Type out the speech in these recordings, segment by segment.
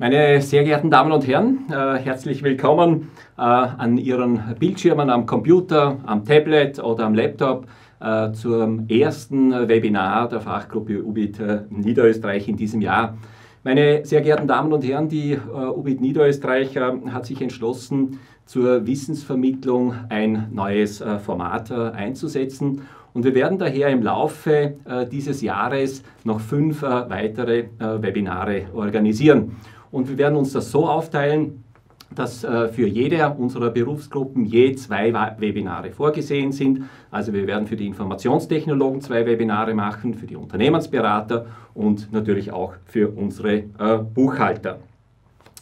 Meine sehr geehrten Damen und Herren, äh, herzlich willkommen äh, an Ihren Bildschirmen am Computer, am Tablet oder am Laptop äh, zum ersten Webinar der Fachgruppe UBIT äh, Niederösterreich in diesem Jahr. Meine sehr geehrten Damen und Herren, die äh, UBIT Niederösterreich äh, hat sich entschlossen, zur Wissensvermittlung ein neues Format einzusetzen. Und wir werden daher im Laufe dieses Jahres noch fünf weitere Webinare organisieren. Und wir werden uns das so aufteilen, dass äh, für jede unserer Berufsgruppen je zwei Webinare vorgesehen sind. Also wir werden für die Informationstechnologen zwei Webinare machen, für die Unternehmensberater und natürlich auch für unsere äh, Buchhalter.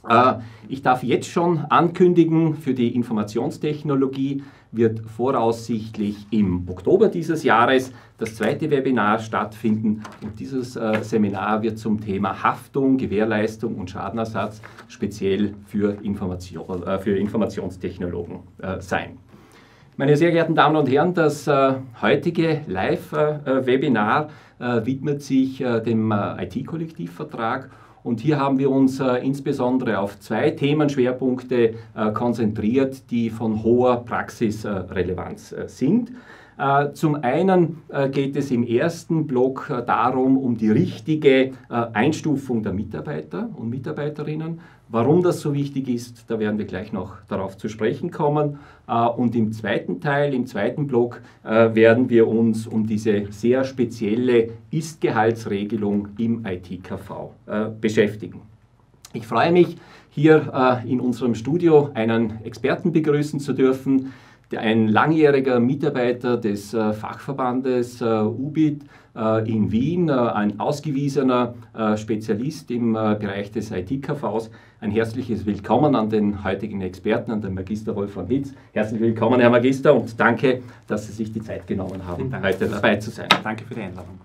Äh, ich darf jetzt schon ankündigen, für die Informationstechnologie wird voraussichtlich im Oktober dieses Jahres das zweite Webinar stattfinden und dieses äh, Seminar wird zum Thema Haftung, Gewährleistung und Schadenersatz speziell für, Information, äh, für Informationstechnologen äh, sein. Meine sehr geehrten Damen und Herren, das heutige Live-Webinar widmet sich dem IT-Kollektivvertrag und hier haben wir uns äh, insbesondere auf zwei Themenschwerpunkte äh, konzentriert, die von hoher Praxisrelevanz äh, sind. Äh, zum einen äh, geht es im ersten Block darum, um die richtige Einstufung der Mitarbeiter und Mitarbeiterinnen. Warum das so wichtig ist, da werden wir gleich noch darauf zu sprechen kommen. Und im zweiten Teil, im zweiten Block, werden wir uns um diese sehr spezielle Ist-Gehaltsregelung im ITKV beschäftigen. Ich freue mich, hier in unserem Studio einen Experten begrüßen zu dürfen, ein langjähriger Mitarbeiter des äh, Fachverbandes äh, UBIT äh, in Wien, ein ausgewiesener Spezialist im Bereich des IT-KVs. Ein herzliches Willkommen an den heutigen Experten, an den Magister Wolfram Hitz. Herzlich willkommen, Herr Magister, und danke, dass Sie sich die Zeit genommen haben, heute dabei zu sein. Danke für die Einladung.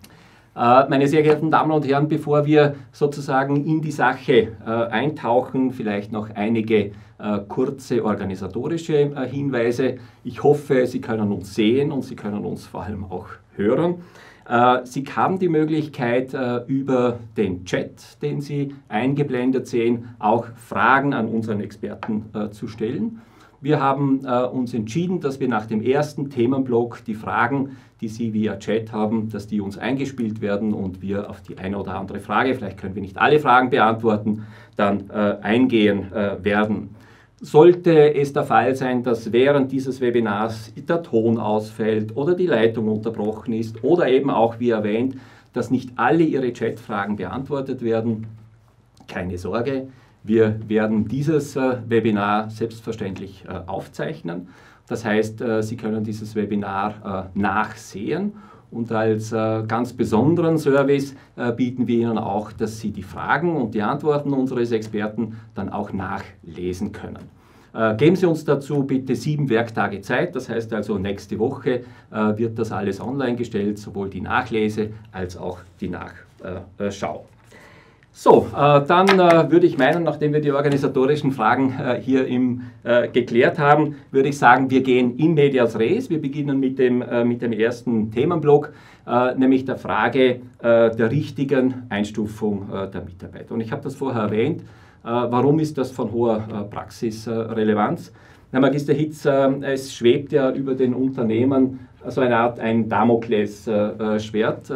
Meine sehr geehrten Damen und Herren, bevor wir sozusagen in die Sache eintauchen, vielleicht noch einige äh, kurze organisatorische äh, Hinweise. Ich hoffe, Sie können uns sehen und Sie können uns vor allem auch hören. Äh, Sie haben die Möglichkeit, über den Chat, den Sie eingeblendet sehen, auch Fragen an unseren Experten zu stellen. Wir haben uns entschieden, dass wir nach dem ersten Themenblock die Fragen, die Sie via Chat haben, dass die uns eingespielt werden und wir auf die eine oder andere Frage, vielleicht können wir nicht alle Fragen beantworten, dann eingehen werden. Sollte es der Fall sein, dass während dieses Webinars der Ton ausfällt oder die Leitung unterbrochen ist oder eben auch, wie erwähnt, dass nicht alle Ihre Chatfragen beantwortet werden, keine Sorge, wir werden dieses äh, Webinar selbstverständlich äh, aufzeichnen. Das heißt, äh, Sie können dieses Webinar nachsehen und als äh, ganz besonderen Service äh, bieten wir Ihnen auch, dass Sie die Fragen und die Antworten unseres Experten dann auch nachlesen können. Äh, geben Sie uns dazu bitte sieben Werktage Zeit, das heißt also nächste Woche äh, wird das alles online gestellt, sowohl die Nachlese als auch die Nachschau. So, äh, dann äh, würde ich meinen, nachdem wir die organisatorischen Fragen äh, hier im, äh, geklärt haben, würde ich sagen, wir gehen in medias res. Wir beginnen mit dem, äh, mit dem ersten Themenblock, äh, nämlich der Frage der richtigen Einstufung der Mitarbeiter. Und ich habe das vorher erwähnt. warum ist das von hoher Praxisrelevanz? Herr Magister Hitz, es schwebt ja über den Unternehmen so eine Art ein Damoklesschwert,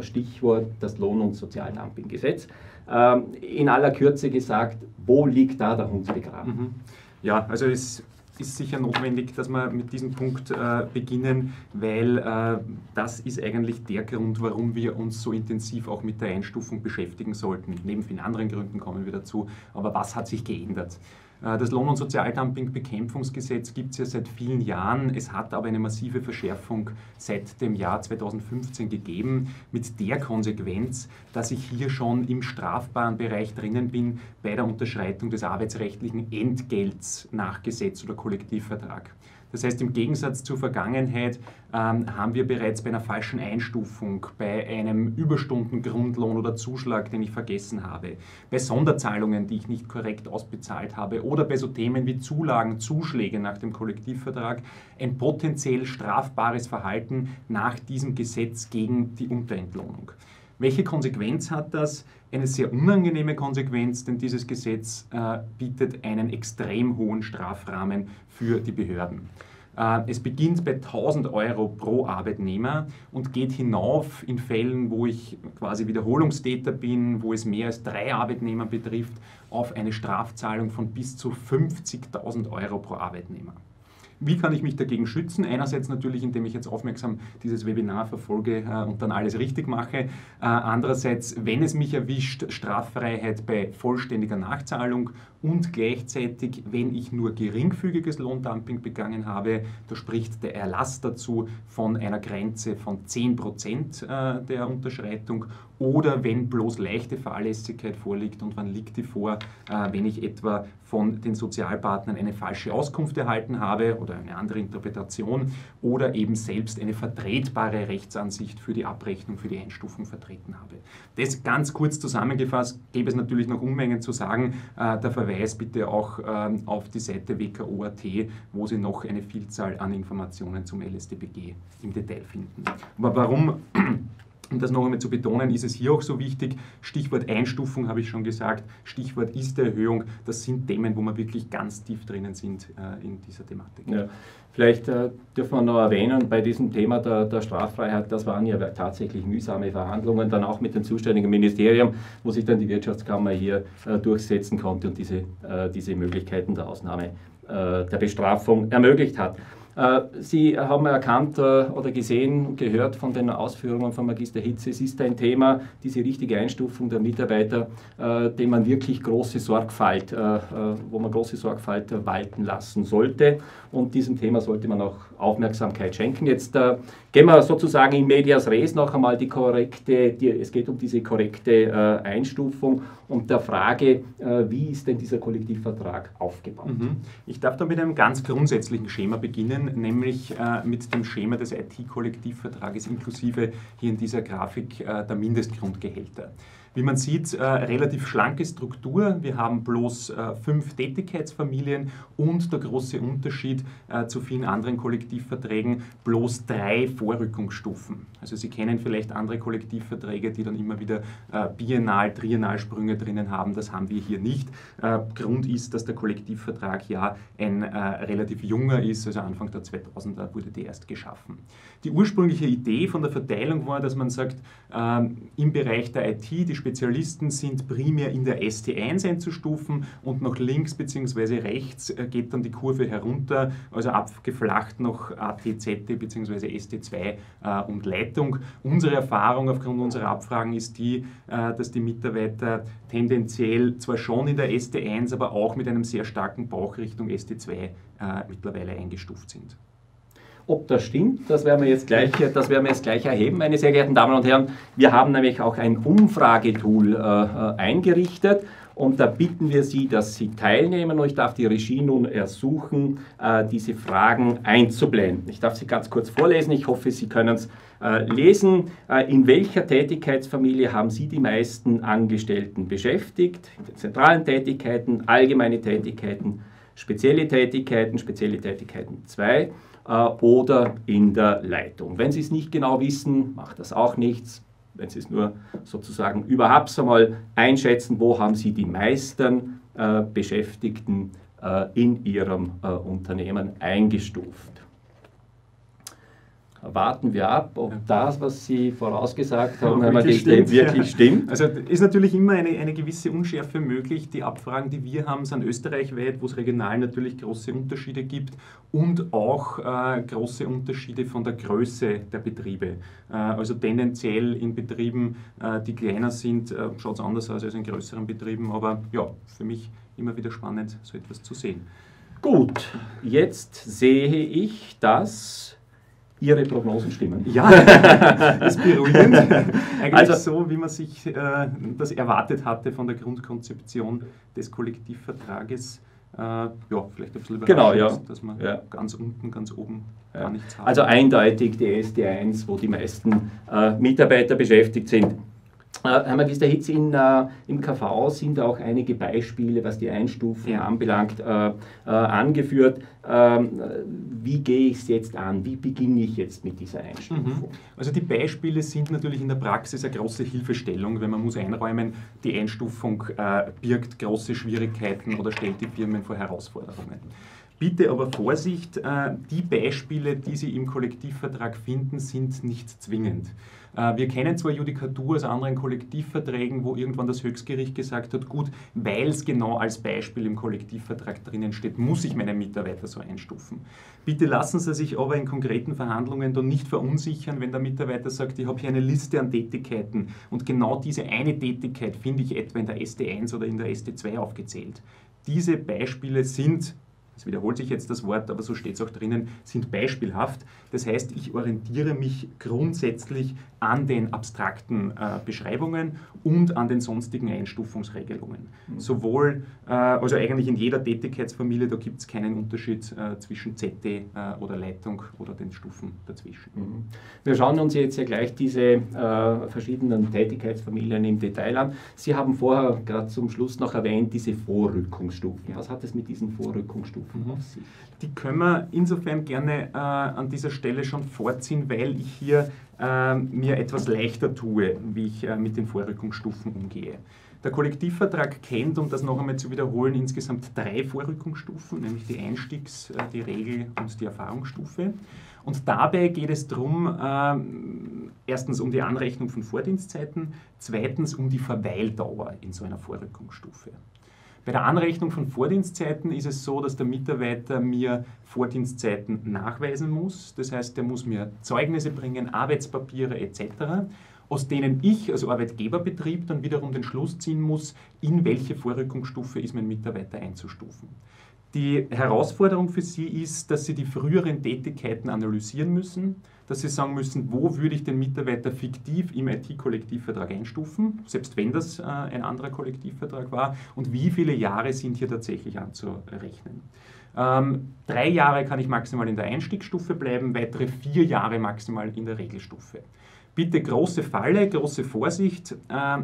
Stichwort das Lohn- und Sozialdumpinggesetz. In aller Kürze gesagt, wo liegt da der Hund begraben? Mhm. Ja, also es ist sicher notwendig, dass wir mit diesem Punkt äh, beginnen, weil äh, das ist eigentlich der Grund, warum wir uns so intensiv auch mit der Einstufung beschäftigen sollten. Neben vielen anderen Gründen kommen wir dazu. Aber was hat sich geändert? Äh, das Lohn- und Sozialdumping-Bekämpfungsgesetz gibt es ja seit vielen Jahren. Es hat aber eine massive Verschärfung seit dem Jahr 2015 gegeben, mit der Konsequenz, dass ich hier schon im strafbaren Bereich drinnen bin bei der Unterschreitung des arbeitsrechtlichen Entgelts nach Gesetz oder Kollektivvertrag. Das heißt, im Gegensatz zur Vergangenheit ähm, haben wir bereits bei einer falschen Einstufung, bei einem Überstundengrundlohn oder Zuschlag, den ich vergessen habe, bei Sonderzahlungen, die ich nicht korrekt ausbezahlt habe oder bei so Themen wie Zulagen, Zuschläge nach dem Kollektivvertrag ein potenziell strafbares Verhalten nach diesem Gesetz gegen die Unterentlohnung. Welche Konsequenz hat das? Eine sehr unangenehme Konsequenz, denn dieses Gesetz äh, bietet einen extrem hohen Strafrahmen für die Behörden. Äh, es beginnt bei 1000 Euro pro Arbeitnehmer und geht hinauf in Fällen, wo ich quasi Wiederholungstäter bin, wo es mehr als drei Arbeitnehmer betrifft, auf eine Strafzahlung von bis zu 50.000 Euro pro Arbeitnehmer. Wie kann ich mich dagegen schützen? Einerseits natürlich, indem ich jetzt aufmerksam dieses Webinar verfolge äh, und dann alles richtig mache. Äh, andererseits, wenn es mich erwischt, Straffreiheit bei vollständiger Nachzahlung und gleichzeitig, wenn ich nur geringfügiges Lohndumping begangen habe, da spricht der Erlass dazu von einer Grenze von 10% äh, der Unterschreitung oder wenn bloß leichte Fahrlässigkeit vorliegt und wann liegt die vor, wenn ich etwa von den Sozialpartnern eine falsche Auskunft erhalten habe oder eine andere Interpretation oder eben selbst eine vertretbare Rechtsansicht für die Abrechnung, für die Einstufung vertreten habe. Das ganz kurz zusammengefasst gäbe es natürlich noch Unmengen zu sagen. Äh, der Verweis bitte auch ähm, auf die Seite WKO.at, wo Sie noch eine Vielzahl an Informationen zum LSDBG im Detail finden. Aber warum um das noch einmal zu betonen, ist es hier auch so wichtig. Stichwort Einstufung habe ich schon gesagt, Stichwort ist der Erhöhung. Das sind Themen, wo wir wirklich ganz tief drinnen sind äh, in dieser Thematik. Ja. Vielleicht äh, dürfen wir noch erwähnen, bei diesem Thema der, der, Straffreiheit, das waren ja tatsächlich mühsame Verhandlungen, dann auch mit dem zuständigen Ministerium, wo sich dann die Wirtschaftskammer hier äh, durchsetzen konnte und diese, äh, diese Möglichkeiten der Ausnahme äh, der Bestrafung ermöglicht hat. Äh, Sie haben erkannt äh, oder gesehen, gehört von den Ausführungen von Magister Hitze, es ist ein Thema, diese richtige Einstufung der Mitarbeiter, äh, dem man wirklich große Sorgfalt, wo man große Sorgfalt walten lassen sollte. Und diesem Thema sollte man auch Aufmerksamkeit schenken. Jetzt gehen wir sozusagen in medias res noch einmal die korrekte, die, es geht um diese korrekte Einstufung und der Frage, wie ist denn dieser Kollektivvertrag aufgebaut? Mhm. Ich darf da mit einem ganz grundsätzlichen Schema beginnen nämlich äh, mit dem Schema des IT-Kollektivvertrages inklusive hier in dieser Grafik äh, der Mindestgrundgehälter. Wie man sieht, äh, relativ schlanke Struktur. Wir haben bloß äh, fünf Tätigkeitsfamilien und der große Unterschied äh, zu vielen anderen Kollektivverträgen, bloß drei Vorrückungsstufen. Also Sie kennen vielleicht andere Kollektivverträge, die dann immer wieder äh, Biennal-, Triennalsprünge drinnen haben. Das haben wir hier nicht. Äh, Grund ist, dass der Kollektivvertrag ja ein äh, relativ junger ist, also Anfang der 2000er wurde der erst geschaffen. Die ursprüngliche Idee von der Verteilung war, dass man sagt, ähm, im Bereich der IT, die Spezialisten sind primär in der ST1 einzustufen und nach links bzw. rechts äh, geht dann die Kurve herunter, also abgeflacht nach ATZ bzw. ST2 äh, und Leitung. Unsere Erfahrung aufgrund unserer Abfragen ist die, äh, dass die Mitarbeiter tendenziell zwar schon in der ST1, aber auch mit einem sehr starken Bauch Richtung ST2 mittlerweile eingestuft sind. Ob das stimmt, das werden wir jetzt gleich, das werden wir jetzt gleich erheben, meine sehr geehrten Damen und Herren. Wir haben nämlich auch ein Umfragetool äh, äh, eingerichtet und da bitten wir Sie, dass Sie teilnehmen und ich darf die Regie nun ersuchen, äh, diese Fragen einzublenden. Ich darf sie ganz kurz vorlesen, ich hoffe, Sie können es äh, lesen. Äh, in welcher Tätigkeitsfamilie haben Sie die meisten Angestellten beschäftigt? In den zentralen Tätigkeiten, allgemeine Tätigkeiten, spezielle Tätigkeiten, spezielle Tätigkeiten 2 äh, oder in der Leitung. Wenn Sie es nicht genau wissen, macht das auch nichts. Wenn Sie es nur sozusagen überhaupt einmal einschätzen, wo haben Sie die meisten äh, Beschäftigten äh, in Ihrem äh, Unternehmen eingestuft warten wir ab, ob das, was Sie vorausgesagt haben, Herr Magister, stimmt, wirklich stimmt. Also ist natürlich immer eine, eine gewisse Unschärfe möglich. Die Abfragen, die wir haben, sind österreichweit, wo es regional natürlich große Unterschiede gibt und auch äh, große Unterschiede von der Größe der Betriebe. Äh, also tendenziell in Betrieben, äh, die kleiner sind, äh, schaut es anders aus als in größeren Betrieben, aber ja, für mich immer wieder spannend, so etwas zu sehen. Gut, jetzt sehe ich, dass Ihre Prognosen stimmen. Ja, das ist beruhigend. Eigentlich also, so, wie man sich äh, das erwartet hatte von der Grundkonzeption des Kollektivvertrages. Äh, ja, vielleicht ein bisschen genau, ja. dass man ja. ganz unten, ganz oben ja. gar nichts hat. Also eindeutig die SD1, wo die meisten äh, Mitarbeiter beschäftigt sind. Herr Magister Hitz, in, äh, im KV sind auch einige Beispiele, was die Einstufung ja. anbelangt, äh, äh, angeführt. Ähm, wie gehe ich es jetzt an? Wie beginne ich jetzt mit dieser Einstufung? Mhm. Also die Beispiele sind natürlich in der Praxis eine große Hilfestellung, wenn man muss einräumen, die Einstufung äh, birgt große Schwierigkeiten oder stellt die Firmen vor Herausforderungen. Bitte aber Vorsicht, äh, die Beispiele, die Sie im Kollektivvertrag finden, sind nicht zwingend. Äh, wir kennen zwar Judikatur aus anderen Kollektivverträgen, wo irgendwann das Höchstgericht gesagt hat, gut, weil es genau als Beispiel im Kollektivvertrag drinnen steht, muss ich meine Mitarbeiter so einstufen. Bitte lassen Sie sich aber in konkreten Verhandlungen dann nicht verunsichern, wenn der Mitarbeiter sagt, ich habe hier eine Liste an Tätigkeiten und genau diese eine Tätigkeit finde ich etwa in der SD1 oder in der SD2 aufgezählt. Diese Beispiele sind es wiederholt sich jetzt das Wort, aber so steht es auch drinnen, sind beispielhaft. Das heißt, ich orientiere mich grundsätzlich an den abstrakten äh, Beschreibungen und an den sonstigen Einstufungsregelungen. Mhm. Sowohl, äh, also eigentlich in jeder Tätigkeitsfamilie, da gibt es keinen Unterschied äh, zwischen ZT äh, oder Leitung oder den Stufen dazwischen. Mhm. Wir schauen uns jetzt ja gleich diese äh, verschiedenen Tätigkeitsfamilien im Detail an. Sie haben vorher gerade zum Schluss noch erwähnt, diese Vorrückungsstufen. Ja. Was hat es mit diesen Vorrückungsstufen mhm. auf sich? Die können wir insofern gerne äh, an dieser Stelle schon vorziehen, weil ich hier äh, mir etwas leichter tue, wie ich äh, mit den Vorrückungsstufen umgehe. Der Kollektivvertrag kennt, um das noch einmal zu wiederholen, insgesamt drei Vorrückungsstufen, nämlich die Einstiegs-, äh, die Regel- und die Erfahrungsstufe. Und dabei geht es darum, äh, erstens um die Anrechnung von Vordienstzeiten, zweitens um die Verweildauer in so einer Vorrückungsstufe. Bei der Anrechnung von Vordienstzeiten ist es so, dass der Mitarbeiter mir Vordienstzeiten nachweisen muss. Das heißt, er muss mir Zeugnisse bringen, Arbeitspapiere etc., aus denen ich als Arbeitgeberbetrieb dann wiederum den Schluss ziehen muss, in welche Vorrückungsstufe ist mein Mitarbeiter einzustufen. Die Herausforderung für Sie ist, dass Sie die früheren Tätigkeiten analysieren müssen, dass Sie sagen müssen, wo würde ich den Mitarbeiter fiktiv im IT-Kollektivvertrag einstufen, selbst wenn das äh, ein anderer Kollektivvertrag war, und wie viele Jahre sind hier tatsächlich anzurechnen. Ähm, drei Jahre kann ich maximal in der Einstiegsstufe bleiben, weitere vier Jahre maximal in der Regelstufe. Bitte große Falle, große Vorsicht. Äh,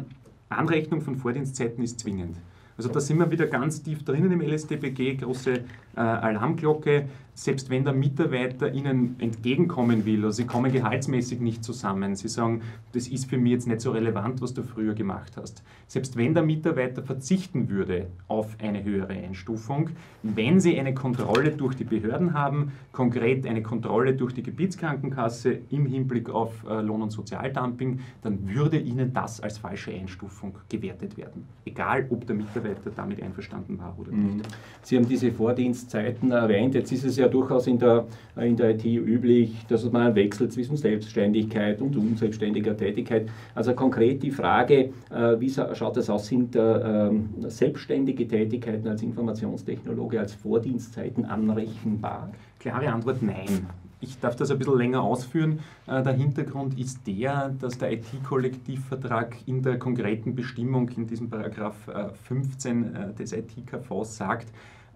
Anrechnung von Vordienstzeiten ist zwingend. Also da sind wir wieder ganz tief drinnen im LSDBG, große äh, Alarmglocke selbst wenn der Mitarbeiter Ihnen entgegenkommen will, also Sie kommen gehaltsmäßig nicht zusammen, Sie sagen, das ist für mich jetzt nicht so relevant, was du früher gemacht hast. Selbst wenn der Mitarbeiter verzichten würde auf eine höhere Einstufung, wenn Sie eine Kontrolle durch die Behörden haben, konkret eine Kontrolle durch die Gebietskrankenkasse im Hinblick auf äh, Lohn- und Sozialdumping, dann würde Ihnen das als falsche Einstufung gewertet werden. Egal, ob der Mitarbeiter damit einverstanden war oder nicht. Mhm. Sie haben diese Vordienstzeiten erwähnt. Jetzt ist es ja durchaus in der, in der IT üblich, dass man einen Wechsel zwischen Selbstständigkeit und unselbstständiger Tätigkeit. Also konkret die Frage, äh, wie schaut das aus, sind äh, selbstständige Tätigkeiten als Informationstechnologe als Vordienstzeiten anrechenbar? Klare Antwort nein. Ich darf das ein bisschen länger ausführen. Äh, der Hintergrund ist der, dass der IT-Kollektivvertrag in der konkreten Bestimmung in diesem Paragraph 15 des IT-KVs sagt,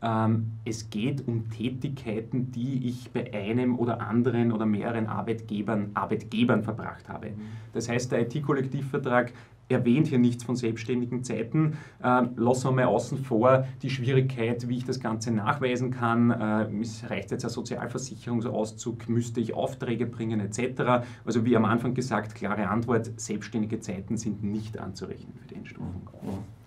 ähm, es geht um Tätigkeiten, die ich bei einem oder anderen oder mehreren Arbeitgebern, Arbeitgebern verbracht habe. Mhm. Das heißt, der IT-Kollektivvertrag erwähnt hier nichts von selbstständigen Zeiten. Ähm, lassen wir mal außen vor die Schwierigkeit, wie ich das Ganze nachweisen kann. Äh, es reicht jetzt ein Sozialversicherungsauszug, müsste ich Aufträge bringen etc. Also wie am Anfang gesagt, klare Antwort, selbstständige Zeiten sind nicht anzurechnen für die Einstufung. Mhm.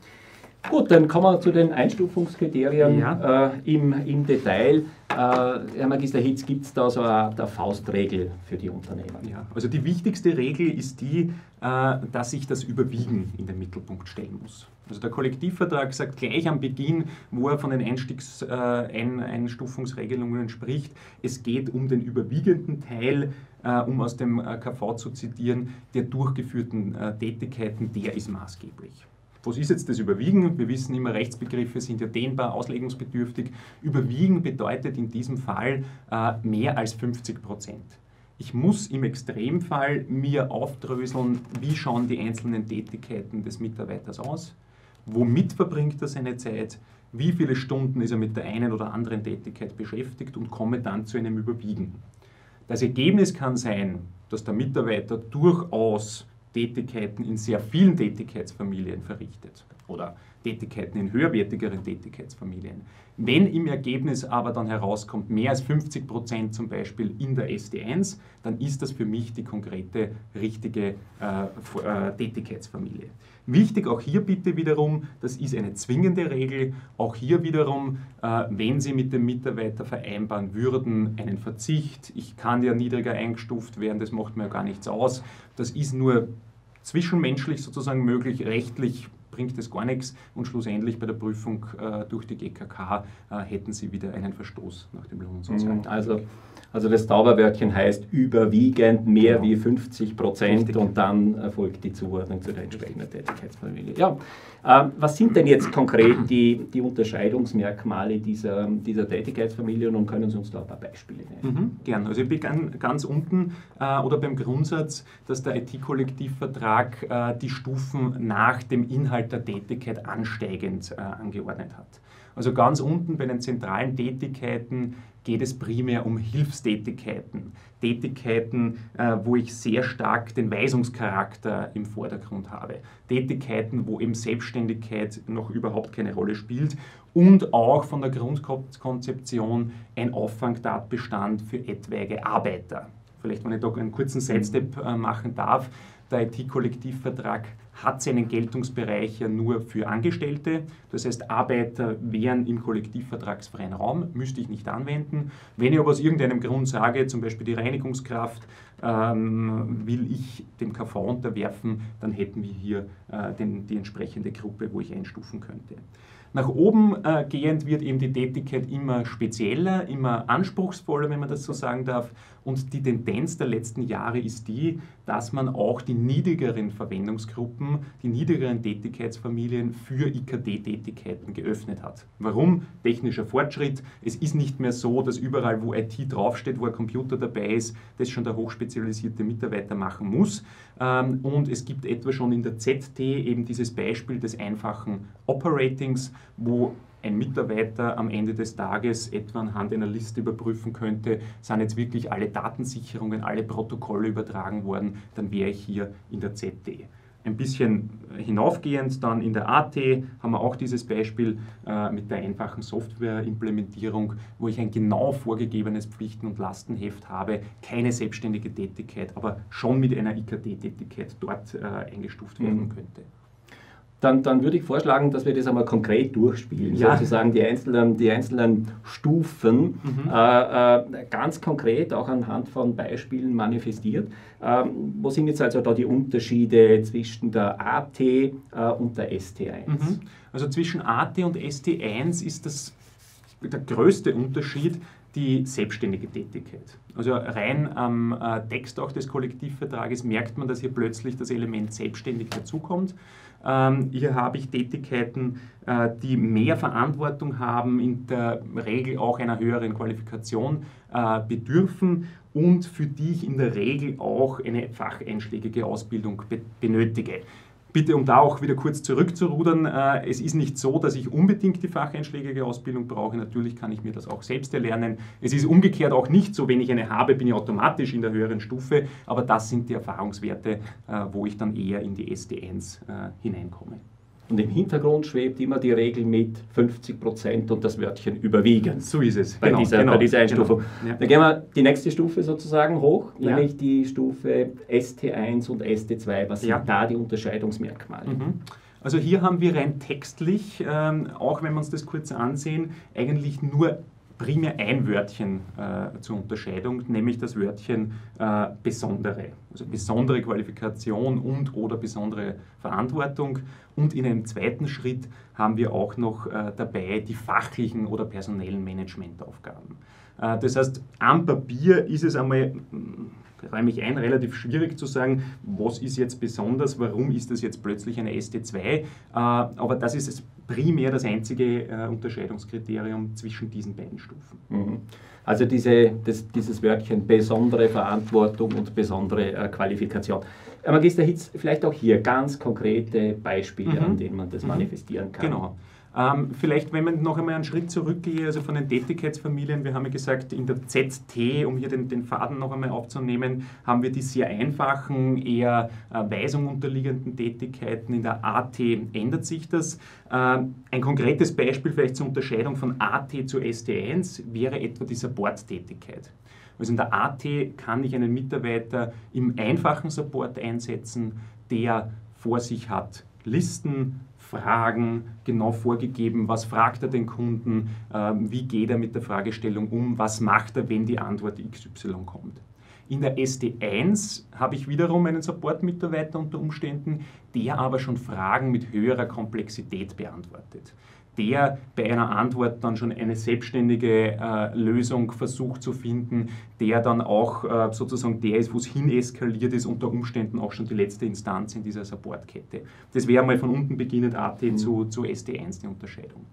Gut, dann kommen wir zu den Einstufungskriterien ja. äh, im, im Detail. Äh, Herr Magister Hitz, gibt es da so eine, Faustregel für die Unternehmen? Ja, also die wichtigste Regel ist die, äh, dass ich das Überwiegen in den Mittelpunkt stellen muss. Also der Kollektivvertrag sagt gleich am Beginn, wo er von den Einstiegs, äh, Ein Einstufungsregelungen spricht, es geht um den überwiegenden Teil, äh, um aus dem äh, KV zu zitieren, der durchgeführten Tätigkeiten, der ist maßgeblich. Was ist jetzt das Überwiegen? Wir wissen immer, Rechtsbegriffe sind ja dehnbar, auslegungsbedürftig. Überwiegen bedeutet in diesem Fall äh, mehr als 50 Prozent. Ich muss im Extremfall mir aufdröseln, wie schauen die einzelnen Tätigkeiten des Mitarbeiters aus, womit verbringt er seine Zeit, wie viele Stunden ist er mit der einen oder anderen Tätigkeit beschäftigt und komme dann zu einem Überwiegen. Das Ergebnis kann sein, dass der Mitarbeiter durchaus Tätigkeiten in sehr vielen Tätigkeitsfamilien verrichtet oder Tätigkeiten in höherwertigeren Tätigkeitsfamilien. Wenn im Ergebnis aber dann herauskommt, mehr als 50 Prozent zum Beispiel in der SD1, dann ist das für mich die konkrete, richtige äh, äh, Tätigkeitsfamilie. Wichtig auch hier bitte wiederum, das ist eine zwingende Regel, auch hier wiederum, äh, wenn Sie mit dem Mitarbeiter vereinbaren würden, einen Verzicht, ich kann ja niedriger eingestuft werden, das macht mir ja gar nichts aus, das ist nur zwischenmenschlich sozusagen möglich, rechtlich bringt es gar nichts und schlussendlich bei der Prüfung äh, durch die GKK äh, hätten sie wieder einen Verstoß nach dem Lohn- und Sozialgesetz. Also, also das Zauberwörtchen heißt überwiegend mehr genau. wie 50 Prozent und dann erfolgt die Zuordnung zu der entsprechenden Tätigkeitsfamilie. Ja, äh, was sind denn jetzt konkret die, die Unterscheidungsmerkmale dieser, dieser Tätigkeitsfamilien und können Sie uns da ein paar Beispiele nennen? Mhm, gern. Also ich begann ganz unten äh, oder beim Grundsatz, dass der IT-Kollektivvertrag äh, die Stufen nach dem Inhalt der Tätigkeit ansteigend äh, angeordnet hat. Also ganz unten bei den zentralen Tätigkeiten geht es primär um Hilfstätigkeiten. Tätigkeiten, äh, wo ich sehr stark den Weisungscharakter im Vordergrund habe. Tätigkeiten, wo eben Selbstständigkeit noch überhaupt keine Rolle spielt und auch von der Grundkonzeption ein Auffangtatbestand für etwaige Arbeiter. Vielleicht, wenn ich da einen kurzen Sidestep äh, machen darf. Der IT-Kollektivvertrag hat seinen Geltungsbereich ja nur für Angestellte. Das heißt, Arbeiter wären im kollektivvertragsfreien Raum, müsste ich nicht anwenden. Wenn ich aber aus irgendeinem Grund sage, zum Beispiel die Reinigungskraft, ähm, will ich dem KV unterwerfen, dann hätten wir hier äh, den, die entsprechende Gruppe, wo ich einstufen könnte. Nach oben äh, gehend wird eben die Tätigkeit immer spezieller, immer anspruchsvoller, wenn man das so sagen darf. Und die Tendenz der letzten Jahre ist die, dass man auch die niedrigeren Verwendungsgruppen, die niedrigeren Tätigkeitsfamilien für IKT-Tätigkeiten geöffnet hat. Warum? Technischer Fortschritt. Es ist nicht mehr so, dass überall, wo IT draufsteht, wo ein Computer dabei ist, das schon der hochspezialisierte Mitarbeiter machen muss. Ähm, und es gibt etwa schon in der ZT eben dieses Beispiel des einfachen Operatings, wo ein Mitarbeiter am Ende des Tages etwa anhand einer Liste überprüfen könnte, sind jetzt wirklich alle Datensicherungen, alle Protokolle übertragen worden, dann wäre ich hier in der ZT. Ein bisschen hinaufgehend dann in der AT haben wir auch dieses Beispiel äh, mit der einfachen Softwareimplementierung, wo ich ein genau vorgegebenes Pflichten- und Lastenheft habe, keine selbstständige Tätigkeit, aber schon mit einer IKT-Tätigkeit dort äh, eingestuft werden mhm. könnte. Dann, dann, würde ich vorschlagen, dass wir das einmal konkret durchspielen, ja. sozusagen die einzelnen, die einzelnen Stufen mhm. äh, äh, ganz konkret auch anhand von Beispielen manifestiert. Ähm, wo sind jetzt also da die Unterschiede zwischen der AT äh, und der ST1? Mhm. Also zwischen AT und ST1 ist das der größte Unterschied die selbstständige Tätigkeit. Also rein am äh, Text auch des Kollektivvertrages merkt man, dass hier plötzlich das Element selbstständig dazukommt. Ähm, hier habe ich Tätigkeiten, äh, die mehr Verantwortung haben, in der Regel auch einer höheren Qualifikation äh, bedürfen und für die ich in der Regel auch eine facheinschlägige Ausbildung benötige. Bitte, um da auch wieder kurz zurückzurudern, äh, es ist nicht so, dass ich unbedingt die facheinschlägige Ausbildung brauche. Natürlich kann ich mir das auch selbst erlernen. Es ist umgekehrt auch nicht so, wenn ich eine habe, bin ich automatisch in der höheren Stufe. Aber das sind die Erfahrungswerte, äh, wo ich dann eher in die SD1 äh, hineinkomme. Und im Hintergrund schwebt immer die Regel mit 50 Prozent und das Wörtchen überwiegend. So ist es. Bei, genau, dieser, genau, bei dieser Einstufung. Genau. Ja. Dann gehen wir die nächste Stufe sozusagen hoch, ja. nämlich die Stufe ST1 und ST2. Was sind ja. da die Unterscheidungsmerkmale? Mhm. Also hier haben wir rein textlich, ähm, auch wenn wir uns das kurz ansehen, eigentlich nur primär ein Wörtchen äh, zur Unterscheidung, nämlich das Wörtchen äh, besondere. Also besondere Qualifikation und oder besondere Verantwortung. Und in einem zweiten Schritt haben wir auch noch äh, dabei die fachlichen oder personellen Managementaufgaben. Äh, das heißt, am Papier ist es einmal räume ich ein, relativ schwierig zu sagen, was ist jetzt besonders, warum ist das jetzt plötzlich eine ST2. Äh, aber das ist primär das einzige äh, Unterscheidungskriterium zwischen diesen beiden Stufen. Mhm. Also diese, das, dieses Wörtchen besondere Verantwortung und besondere äh, Qualifikation. Herr Magister Hitz, vielleicht auch hier ganz konkrete Beispiele, mhm. an denen man das mhm. manifestieren kann. Genau. Ähm, vielleicht, wenn man noch einmal einen Schritt zurückgehe, also von den Tätigkeitsfamilien, wir haben ja gesagt, in der ZT, um hier den, den Faden noch einmal aufzunehmen, haben wir die sehr einfachen, eher äh, Weisung unterliegenden Tätigkeiten. In der AT ändert sich das. Äh, ein konkretes Beispiel vielleicht zur Unterscheidung von AT zu ST1 wäre etwa die Support-Tätigkeit. Also in der AT kann ich einen Mitarbeiter im einfachen Support einsetzen, der vor sich hat Listen, Fragen genau vorgegeben, was fragt er den Kunden, ähm, wie geht er mit der Fragestellung um, was macht er, wenn die Antwort XY kommt. In der SD1 habe ich wiederum einen Support-Mitarbeiter unter Umständen, der aber schon Fragen mit höherer Komplexität beantwortet der bei einer Antwort dann schon eine selbstständige äh, Lösung versucht zu finden, der dann auch äh, sozusagen der ist, wo es hin eskaliert ist, unter Umständen auch schon die letzte Instanz in dieser Supportkette. Das wäre mal von unten beginnend AT mhm. zu, zu SD1 die Unterscheidung.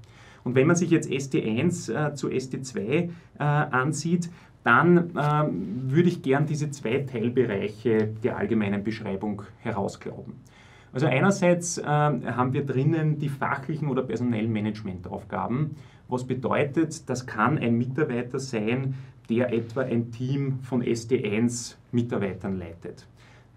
Und wenn man sich jetzt SD1 äh, zu SD2 äh, ansieht, dann ähm, würde ich gern diese zwei Teilbereiche der allgemeinen Beschreibung herausglauben. Also einerseits äh, haben wir drinnen die fachlichen oder personellen Managementaufgaben, was bedeutet, das kann ein Mitarbeiter sein, der etwa ein Team von SD1 Mitarbeitern leitet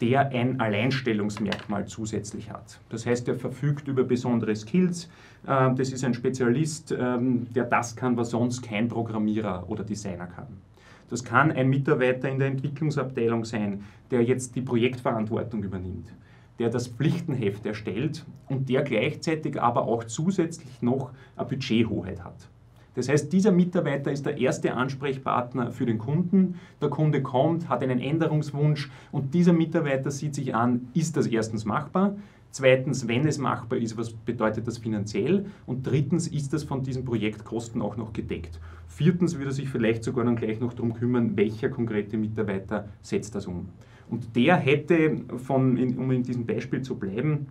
der ein Alleinstellungsmerkmal zusätzlich hat. Das heißt, er verfügt über besondere Skills. Äh, das ist ein Spezialist, ähm, der das kann, was sonst kein Programmierer oder Designer kann. Das kann ein Mitarbeiter in der Entwicklungsabteilung sein, der jetzt die Projektverantwortung übernimmt der das Pflichtenheft erstellt und der gleichzeitig aber auch zusätzlich noch eine Budgethoheit hat. Das heißt, dieser Mitarbeiter ist der erste Ansprechpartner für den Kunden. Der Kunde kommt, hat einen Änderungswunsch und dieser Mitarbeiter sieht sich an, ist das erstens machbar? Zweitens, wenn es machbar ist, was bedeutet das finanziell? Und drittens, ist das von diesen Projektkosten auch noch gedeckt? Viertens würde sich vielleicht sogar dann gleich noch darum kümmern, welcher konkrete Mitarbeiter setzt das um. Und der hätte, von, um in diesem Beispiel zu bleiben,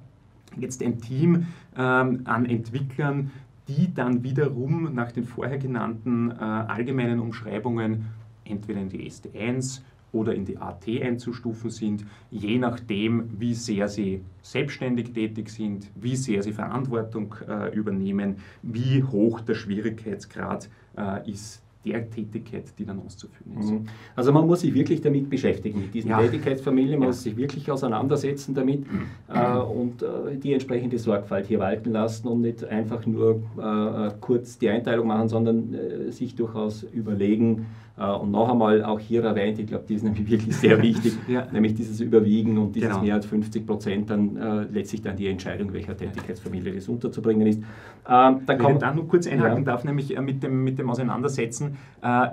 jetzt ein Team ähm, an Entwicklern, die dann wiederum nach den vorher genannten äh, allgemeinen Umschreibungen entweder in die SD1 oder in die AT einzustufen sind, je nachdem, wie sehr sie selbstständig tätig sind, wie sehr sie Verantwortung äh, übernehmen, wie hoch der Schwierigkeitsgrad äh, ist der Tätigkeit, die dann auszuführen ist. Mhm. Also man muss sich wirklich damit beschäftigen, mit diesen ja. Tätigkeitsfamilien, man ja. muss sich wirklich auseinandersetzen damit mhm. äh, und äh, die entsprechende Sorgfalt hier walten lassen und nicht einfach nur äh, kurz die Einteilung machen, sondern äh, sich durchaus überlegen, und noch einmal auch hier erwähnt, ich glaube, die ist nämlich wirklich sehr wichtig, ja. nämlich dieses Überwiegen und dieses genau. mehr als 50 Prozent dann äh, letztlich dann die Entscheidung, welcher Tätigkeitsfamilie das unterzubringen ist. Ähm, da Wenn ich da nur kurz einhaken ja. darf, nämlich äh, mit dem, mit dem Auseinandersetzen, äh,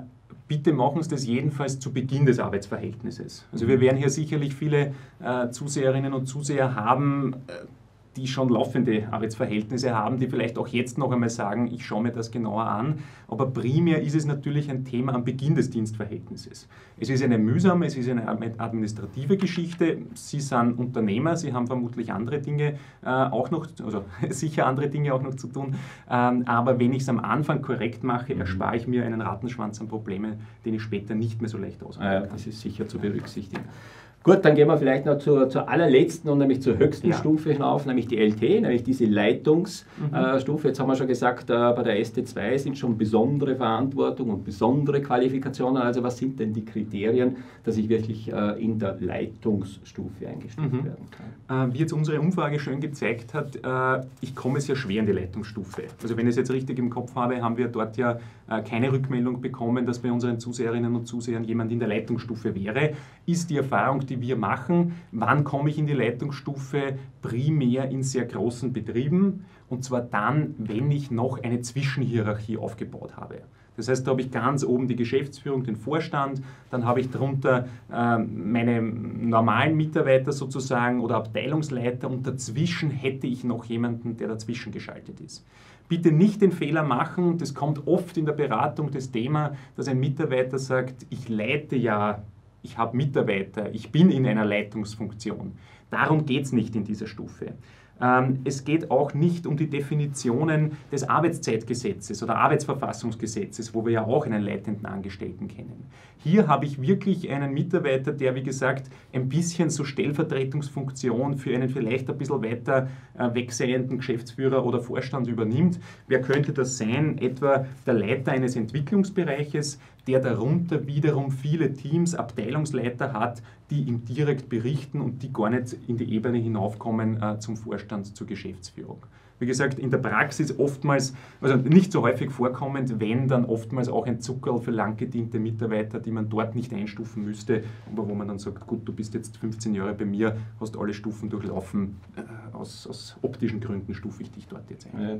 bitte machen Sie das jedenfalls zu Beginn des Arbeitsverhältnisses. Also wir werden hier sicherlich viele äh, Zuseherinnen und Zuseher haben, äh, die schon laufende Arbeitsverhältnisse haben, die vielleicht auch jetzt noch einmal sagen, ich schaue mir das genauer an. Aber primär ist es natürlich ein Thema am Beginn des Dienstverhältnisses. Es ist eine mühsame, es ist eine administrative Geschichte. Sie sind Unternehmer, Sie haben vermutlich andere Dinge äh, auch noch, also sicher andere Dinge auch noch zu tun. Ähm, aber wenn ich es am Anfang korrekt mache, mhm. erspare ich mir einen Rattenschwanz an Problemen, den ich später nicht mehr so leicht ausmachen ah, ja, Das ist sicher zu berücksichtigen. Gut, dann gehen wir vielleicht noch zur, zur allerletzten und nämlich zur höchsten ja. Stufe hinauf, nämlich die LT, nämlich diese Leitungsstufe. Mhm. Jetzt haben wir schon gesagt, äh, bei der ST2 sind schon besondere Verantwortung und besondere Qualifikationen. Also was sind denn die Kriterien, dass ich wirklich äh, in der Leitungsstufe eingestuft mhm. werden kann? Äh, wie jetzt unsere Umfrage schön gezeigt hat, ich komme sehr schwer in die Leitungsstufe. Also wenn ich es jetzt richtig im Kopf habe, haben wir dort ja keine Rückmeldung bekommen, dass bei unseren Zuseherinnen und Zusehern jemand in der Leitungsstufe wäre. Ist die Erfahrung, die die wir machen. Wann komme ich in die Leitungsstufe? Primär in sehr großen Betrieben und zwar dann, wenn ich noch eine Zwischenhierarchie aufgebaut habe. Das heißt, da habe ich ganz oben die Geschäftsführung, den Vorstand, dann habe ich darunter äh, meine normalen Mitarbeiter sozusagen oder Abteilungsleiter und dazwischen hätte ich noch jemanden, der dazwischen geschaltet ist. Bitte nicht den Fehler machen, das kommt oft in der Beratung das Thema, dass ein Mitarbeiter sagt, ich leite ja ich habe Mitarbeiter, ich bin in einer Leitungsfunktion. Darum geht es nicht in dieser Stufe. Ähm, es geht auch nicht um die Definitionen des Arbeitszeitgesetzes oder Arbeitsverfassungsgesetzes, wo wir ja auch einen leitenden Angestellten kennen. Hier habe ich wirklich einen Mitarbeiter, der, wie gesagt, ein bisschen so Stellvertretungsfunktion für einen vielleicht ein bisschen weiter äh, wegsehenden Geschäftsführer oder Vorstand übernimmt. Wer könnte das sein? Etwa der Leiter eines Entwicklungsbereiches, der darunter wiederum viele Teams, Abteilungsleiter hat, die ihm direkt berichten und die gar nicht in die Ebene hinaufkommen äh, zum Vorstand, zur Geschäftsführung. Wie gesagt, in der Praxis oftmals, also nicht so häufig vorkommend, wenn dann oftmals auch ein Zuckerl für lang gediente Mitarbeiter, die man dort nicht einstufen müsste, aber wo man dann sagt, gut, du bist jetzt 15 Jahre bei mir, hast alle Stufen durchlaufen, äh, aus, aus optischen Gründen stufe ich dich dort jetzt ein. Ja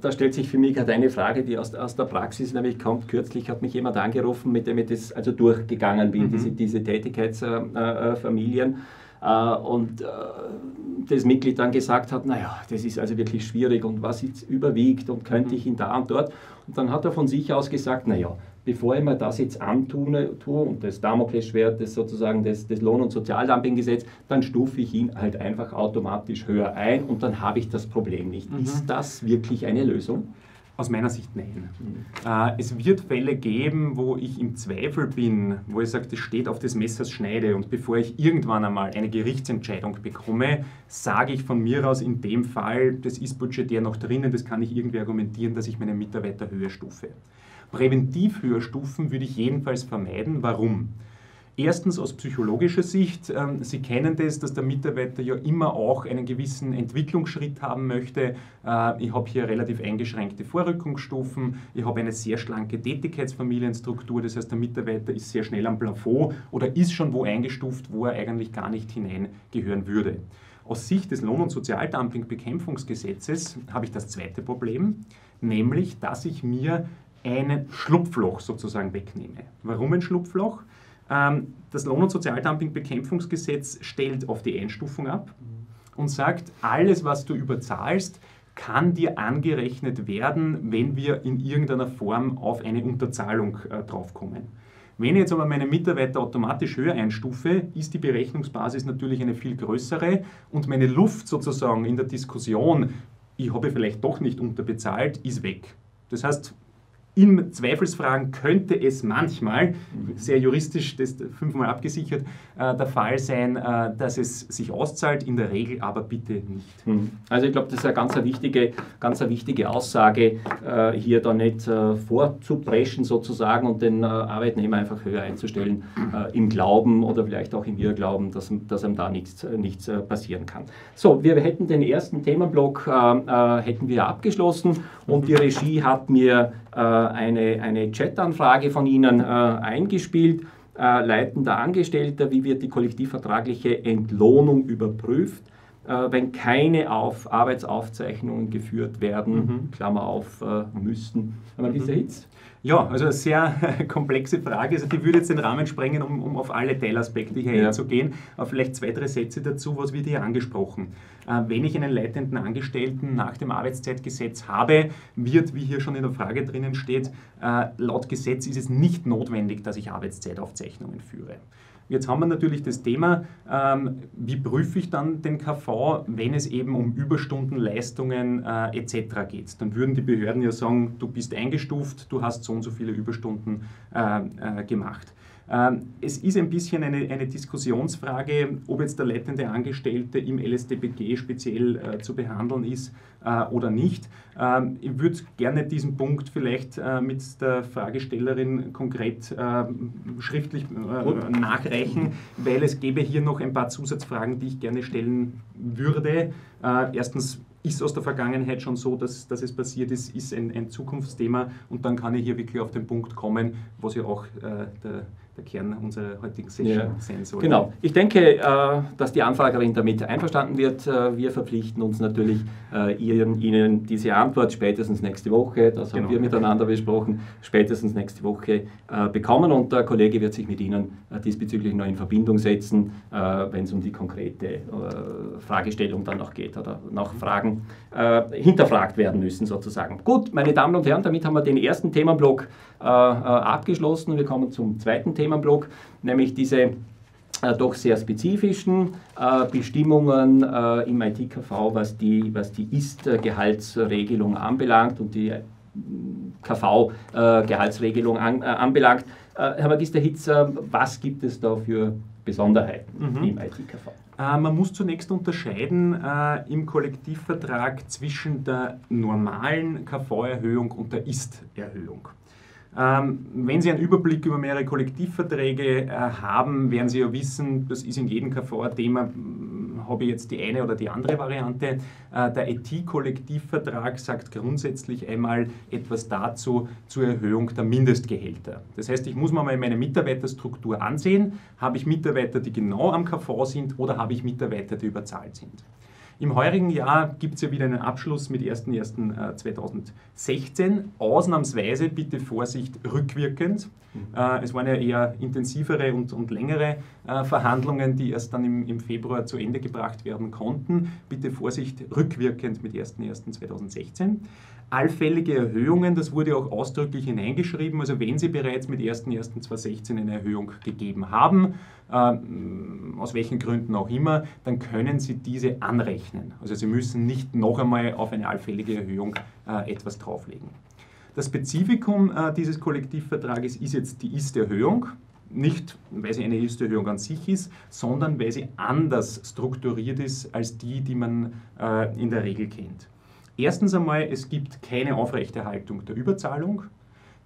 da stellt sich für mich gerade eine Frage, die aus, aus der Praxis nämlich kommt. Kürzlich hat mich jemand angerufen, mit dem ich das also durchgegangen bin, mhm. diese, diese Tätigkeitsfamilien. Äh, äh, und äh, das Mitglied dann gesagt hat, naja, das ist also wirklich schwierig und was jetzt überwiegt und könnte mhm. ich ihn da und dort. Und dann hat er von sich aus gesagt, naja, bevor ich mir das jetzt antue tue, und das Damoklesschwert des sozusagen des, des Lohn- und Sozialdumpinggesetz, dann stufe ich ihn halt einfach automatisch höher ein und dann habe ich das Problem nicht. Mhm. Ist das wirklich eine Lösung? Aus meiner Sicht nein. Mhm. Äh, es wird Fälle geben, wo ich im Zweifel bin, wo ich sage, das steht auf des Messers Schneide und bevor ich irgendwann einmal eine Gerichtsentscheidung bekomme, sage ich von mir aus in dem Fall, das ist budgetär noch drinnen, das kann ich irgendwie argumentieren, dass ich meinen Mitarbeiter höher stufe. Präventiv höher stufen würde ich jedenfalls vermeiden. Warum? Erstens aus psychologischer Sicht. Ähm, Sie kennen das, dass der Mitarbeiter ja immer auch einen gewissen Entwicklungsschritt haben möchte. Äh, ich habe hier relativ eingeschränkte Vorrückungsstufen. Ich habe eine sehr schlanke Tätigkeitsfamilienstruktur. Das heißt, der Mitarbeiter ist sehr schnell am Plafond oder ist schon wo eingestuft, wo er eigentlich gar nicht hineingehören würde. Aus Sicht des Lohn- und Sozialdumping-Bekämpfungsgesetzes habe ich das zweite Problem, nämlich, dass ich mir ein Schlupfloch sozusagen wegnehme. Warum ein Schlupfloch? Ähm, das Lohn- und Sozialdumping-Bekämpfungsgesetz stellt auf die Einstufung ab und sagt, alles, was du überzahlst, kann dir angerechnet werden, wenn wir in irgendeiner Form auf eine Unterzahlung äh, draufkommen. Wenn ich jetzt aber meine Mitarbeiter automatisch höher einstufe, ist die Berechnungsbasis natürlich eine viel größere und meine Luft sozusagen in der Diskussion, ich habe vielleicht doch nicht unterbezahlt, ist weg. Das heißt, in Zweifelsfragen könnte es manchmal, sehr juristisch, das fünfmal abgesichert, äh, der Fall sein, äh, dass es sich auszahlt, in der Regel aber bitte nicht. Hm. Also ich glaube, das ist eine ganz wichtige, ganz eine wichtige Aussage, äh, hier da nicht äh, vorzupreschen sozusagen und den äh, Arbeitnehmer einfach höher einzustellen, äh, im Glauben oder vielleicht auch im Irrglauben, dass, dass einem da nichts, nichts passieren kann. So, wir hätten den ersten Themenblock hätten wir abgeschlossen und die Regie hat mir eine, eine Chat-Anfrage von Ihnen äh, eingespielt. Äh, leitender Angestellter, wie wird die kollektivvertragliche Entlohnung überprüft? wenn keine auf Arbeitsaufzeichnungen geführt werden, mhm. Klammer auf, müssten. Wir diese Hits? Ja, also eine sehr komplexe Frage. Also die würde jetzt den Rahmen sprengen, um, um auf alle Teilaspekte hier ja. einzugehen. Aber vielleicht zwei, drei Sätze dazu, was wird hier angesprochen. Äh, wenn ich einen leitenden Angestellten nach dem Arbeitszeitgesetz habe, wird, wie hier schon in der Frage drinnen steht, äh, laut Gesetz ist es nicht notwendig, dass ich Arbeitszeitaufzeichnungen führe. Jetzt haben wir natürlich das Thema, ähm, wie prüfe ich dann den KV, wenn es eben um Überstundenleistungen äh, etc. geht. Dann würden die Behörden ja sagen, du bist eingestuft, du hast so und so viele Überstunden äh, äh, gemacht. Ähm, es ist ein bisschen eine, eine, Diskussionsfrage, ob jetzt der leitende Angestellte im LSDBG speziell äh, zu behandeln ist äh, oder nicht. Ähm, ich würde gerne diesen Punkt vielleicht äh, mit der Fragestellerin konkret schriftlich nachreichen, weil es gäbe hier noch ein paar Zusatzfragen, die ich gerne stellen würde. Erstens, ist aus der Vergangenheit schon so, dass, dass es passiert ist, ist ein, ein Zukunftsthema und dann kann ich hier wirklich auf den Punkt kommen, was ja auch äh, der der Kern unserer heutigen Session ja. sein soll. Genau. Ich denke, äh, dass die Anfragerin damit einverstanden wird. Äh, wir verpflichten uns natürlich, äh, Ihnen diese Antwort spätestens nächste Woche, das haben genau. wir miteinander besprochen, spätestens nächste Woche bekommen und der Kollege wird sich mit Ihnen diesbezüglich noch in Verbindung setzen, wenn es um die konkrete Fragestellung dann noch geht oder noch Fragen hinterfragt werden müssen sozusagen. Gut, meine Damen und Herren, damit haben wir den ersten Themenblock abgeschlossen. Wir kommen zum zweiten. Themenblock, nämlich diese äh, doch sehr spezifischen äh, Bestimmungen äh, im ITKV, was die, was die Ist-Gehaltsregelung anbelangt und die KV-Gehaltsregelung an, anbelangt. Herr Magister Hitzer, was gibt es da für Besonderheiten mhm. im ITKV? Man muss zunächst unterscheiden äh, im Kollektivvertrag zwischen der normalen KV-Erhöhung und der Ist-Erhöhung. Ähm, wenn Sie einen Überblick über mehrere Kollektivverträge äh, haben, werden Sie ja wissen, das ist in jedem KV-Thema, hm, habe ich jetzt die eine oder die andere Variante. Äh, der IT-Kollektivvertrag sagt grundsätzlich einmal etwas dazu zur Erhöhung der Mindestgehälter. Das heißt, ich muss mir mal meine Mitarbeiterstruktur ansehen. Habe ich Mitarbeiter, die genau am KV sind oder habe ich Mitarbeiter, die überzahlt sind? Im heurigen Jahr gibt es ja wieder einen Abschluss mit 1.1.2016. Ausnahmsweise, bitte Vorsicht, rückwirkend. Mhm. Äh, es waren ja eher intensivere und, und längere äh, Verhandlungen, die erst dann im, im, Februar zu Ende gebracht werden konnten. Bitte Vorsicht, rückwirkend mit 1.1.2016 allfällige Erhöhungen, das wurde auch ausdrücklich hineingeschrieben. Also wenn Sie bereits mit 1.1.2016 eine Erhöhung gegeben haben, äh, aus welchen Gründen auch immer, dann können Sie diese anrechnen. Also Sie müssen nicht noch einmal auf eine allfällige Erhöhung äh, etwas drauflegen. Das Spezifikum äh, dieses Kollektivvertrages ist jetzt die Ist-Erhöhung. Nicht, weil sie eine Ist-Erhöhung an sich ist, sondern weil sie anders strukturiert ist als die, die man äh, in der Regel kennt. Erstens einmal, es gibt keine Aufrechterhaltung der Überzahlung.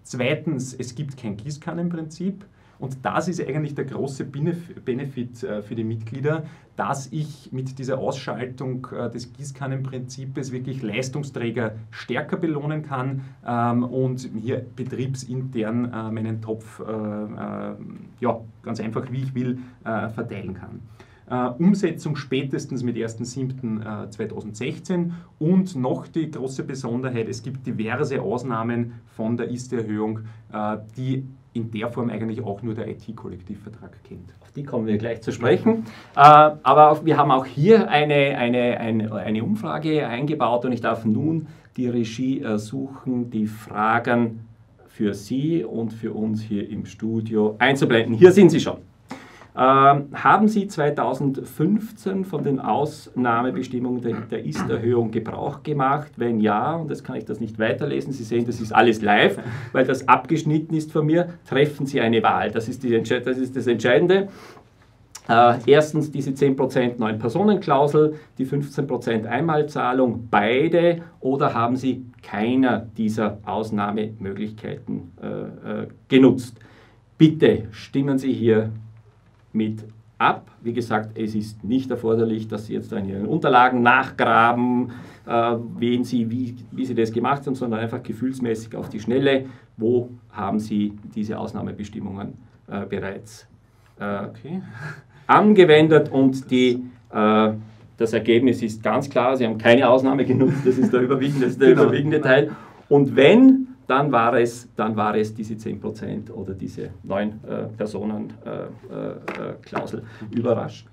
Zweitens, es gibt kein Gießkannenprinzip. Und das ist eigentlich der große Benefit äh, für die Mitglieder, dass ich mit dieser Ausschaltung äh, des Gießkannenprinzips wirklich Leistungsträger stärker belohnen kann ähm, und hier betriebsintern äh, meinen Topf ja, ganz einfach, wie ich will, verteilen kann. Uh, Umsetzung spätestens mit 1.7.2016 und noch die große Besonderheit, es gibt diverse Ausnahmen von der Ist-Erhöhung, uh, die in der Form eigentlich auch nur der IT-Kollektivvertrag kennt. Auf die kommen wir gleich zu sprechen. Äh, aber wir haben auch hier eine, eine, eine, eine Umfrage eingebaut und ich darf nun die Regie ersuchen, die Fragen für Sie und für uns hier im Studio einzublenden. Hier sind sie schon. Ähm, haben Sie 2015 von den Ausnahmebestimmungen der, der Ist-Erhöhung Gebrauch gemacht? Wenn ja, und das kann ich das nicht weiterlesen, Sie sehen, das ist alles live, weil das abgeschnitten ist von mir, treffen Sie eine Wahl. Das ist, die, das, ist das Entscheidende. Äh, erstens diese 10% Neun-Personen-Klausel, die 15% Einmalzahlung, beide oder haben Sie keiner dieser Ausnahmemöglichkeiten äh, äh, genutzt? Bitte stimmen Sie hier mit ab. Wie gesagt, es ist nicht erforderlich, dass Sie jetzt in Ihren Unterlagen nachgraben, äh, wen Sie, wie, wie Sie das gemacht haben, sondern einfach gefühlsmäßig auf die Schnelle, wo haben Sie diese Ausnahmebestimmungen äh, bereits äh, okay. angewendet und die, äh, das Ergebnis ist ganz klar, Sie haben keine Ausnahme genutzt, das ist der überwiegende, der genau. überwiegende Teil. Und wenn dann war es, dann war es diese 10% oder diese 9-Personen-Klausel äh, äh, äh, überrascht.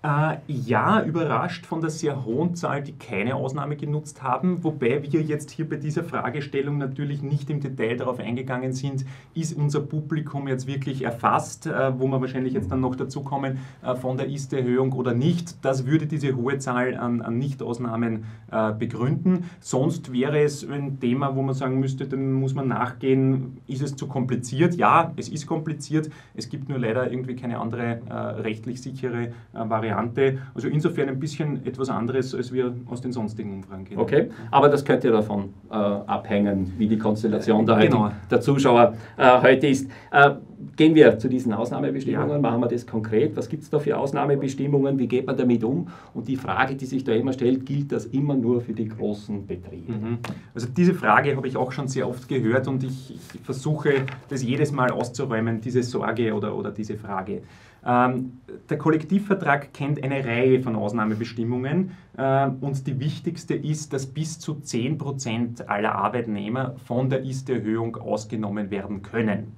Äh, ja, überrascht von der sehr hohen Zahl, die keine Ausnahme genutzt haben, wobei wir jetzt hier bei dieser Fragestellung natürlich nicht im Detail darauf eingegangen sind, ist unser Publikum jetzt wirklich erfasst, äh, wo wir wahrscheinlich jetzt dann noch dazu kommen, äh, von der Ist-Erhöhung oder nicht. Das würde diese hohe Zahl an, an Nicht-Ausnahmen äh, begründen. Sonst wäre es ein Thema, wo man sagen müsste, dann muss man nachgehen, ist es zu kompliziert? Ja, es ist kompliziert. Es gibt nur leider irgendwie keine andere äh, rechtlich sichere Variante Variante. Also insofern ein bisschen etwas anderes, als wir aus den sonstigen Umfragen kennen. Okay, aber das könnte davon äh, abhängen, wie die Konstellation der, genau. der Zuschauer äh, heute ist. Äh, gehen wir zu diesen Ausnahmebestimmungen, ja. machen wir das konkret. Was gibt es da für Ausnahmebestimmungen? Wie geht man damit um? Und die Frage, die sich da immer stellt, gilt das immer nur für die großen Betriebe? Mhm. Also diese Frage habe ich auch schon sehr oft gehört und ich, ich versuche das jedes Mal auszuräumen, diese Sorge oder, oder diese Frage. Ähm, der Kollektivvertrag kennt eine Reihe von Ausnahmebestimmungen äh, und die wichtigste ist, dass bis zu 10% aller Arbeitnehmer von der Ist-Erhöhung ausgenommen werden können.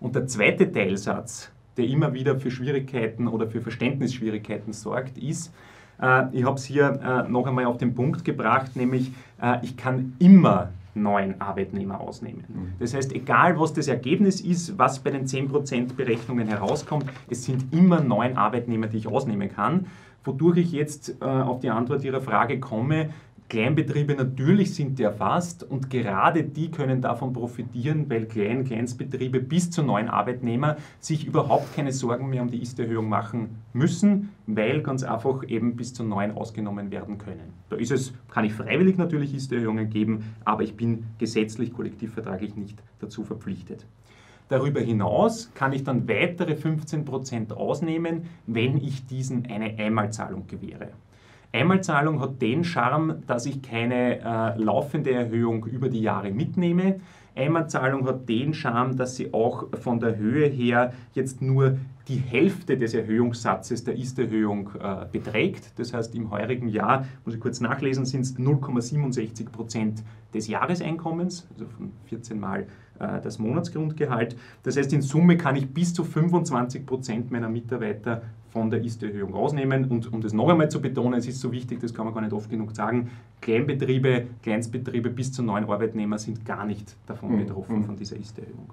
Und der zweite Teilsatz, der immer wieder für Schwierigkeiten oder für Verständnisschwierigkeiten sorgt, ist, äh, ich habe es hier äh, noch einmal auf den Punkt gebracht, nämlich ich kann immer neuen Arbeitnehmer ausnehmen. Mhm. Das heißt, egal was das Ergebnis ist, was bei den 10% Berechnungen herauskommt, es sind immer neun Arbeitnehmer, die ich ausnehmen kann. Wodurch ich jetzt äh, auf die Antwort Ihrer Frage komme, Kleinbetriebe natürlich sind erfasst und gerade die können davon profitieren, weil Klein Kleinstbetriebe bis zu neun Arbeitnehmer sich überhaupt keine Sorgen mehr um die Ist-Erhöhung machen müssen, weil ganz einfach eben bis zu neun ausgenommen werden können. Da ist es, kann ich freiwillig natürlich Ist-Erhöhungen geben, aber ich bin gesetzlich, kollektivvertraglich nicht dazu verpflichtet. Darüber hinaus kann ich dann weitere 15% ausnehmen, wenn ich diesen eine Einmalzahlung gewähre. Einmalzahlung hat den Charme, dass ich keine äh, laufende Erhöhung über die Jahre mitnehme. Einmalzahlung hat den Charme, dass sie auch von der Höhe her jetzt nur die Hälfte des Erhöhungssatzes der Ist-Erhöhung äh, beträgt. Das heißt, im heurigen Jahr, muss ich kurz nachlesen, sind es 0,77 Prozent des Jahreseinkommens, also von 14 Mal äh, das Monatsgrundgehalt. Das heißt, in Summe kann ich bis zu 25 Prozent meiner Mitarbeiter von der Ist-Erhöhung rausnehmen. Und um das noch einmal zu betonen, es ist so wichtig, das kann man gar nicht oft genug sagen, Kleinbetriebe, Kleinstbetriebe bis zu neun Arbeitnehmer sind gar nicht davon mhm. betroffen, mhm. von dieser Ist-Erhöhung.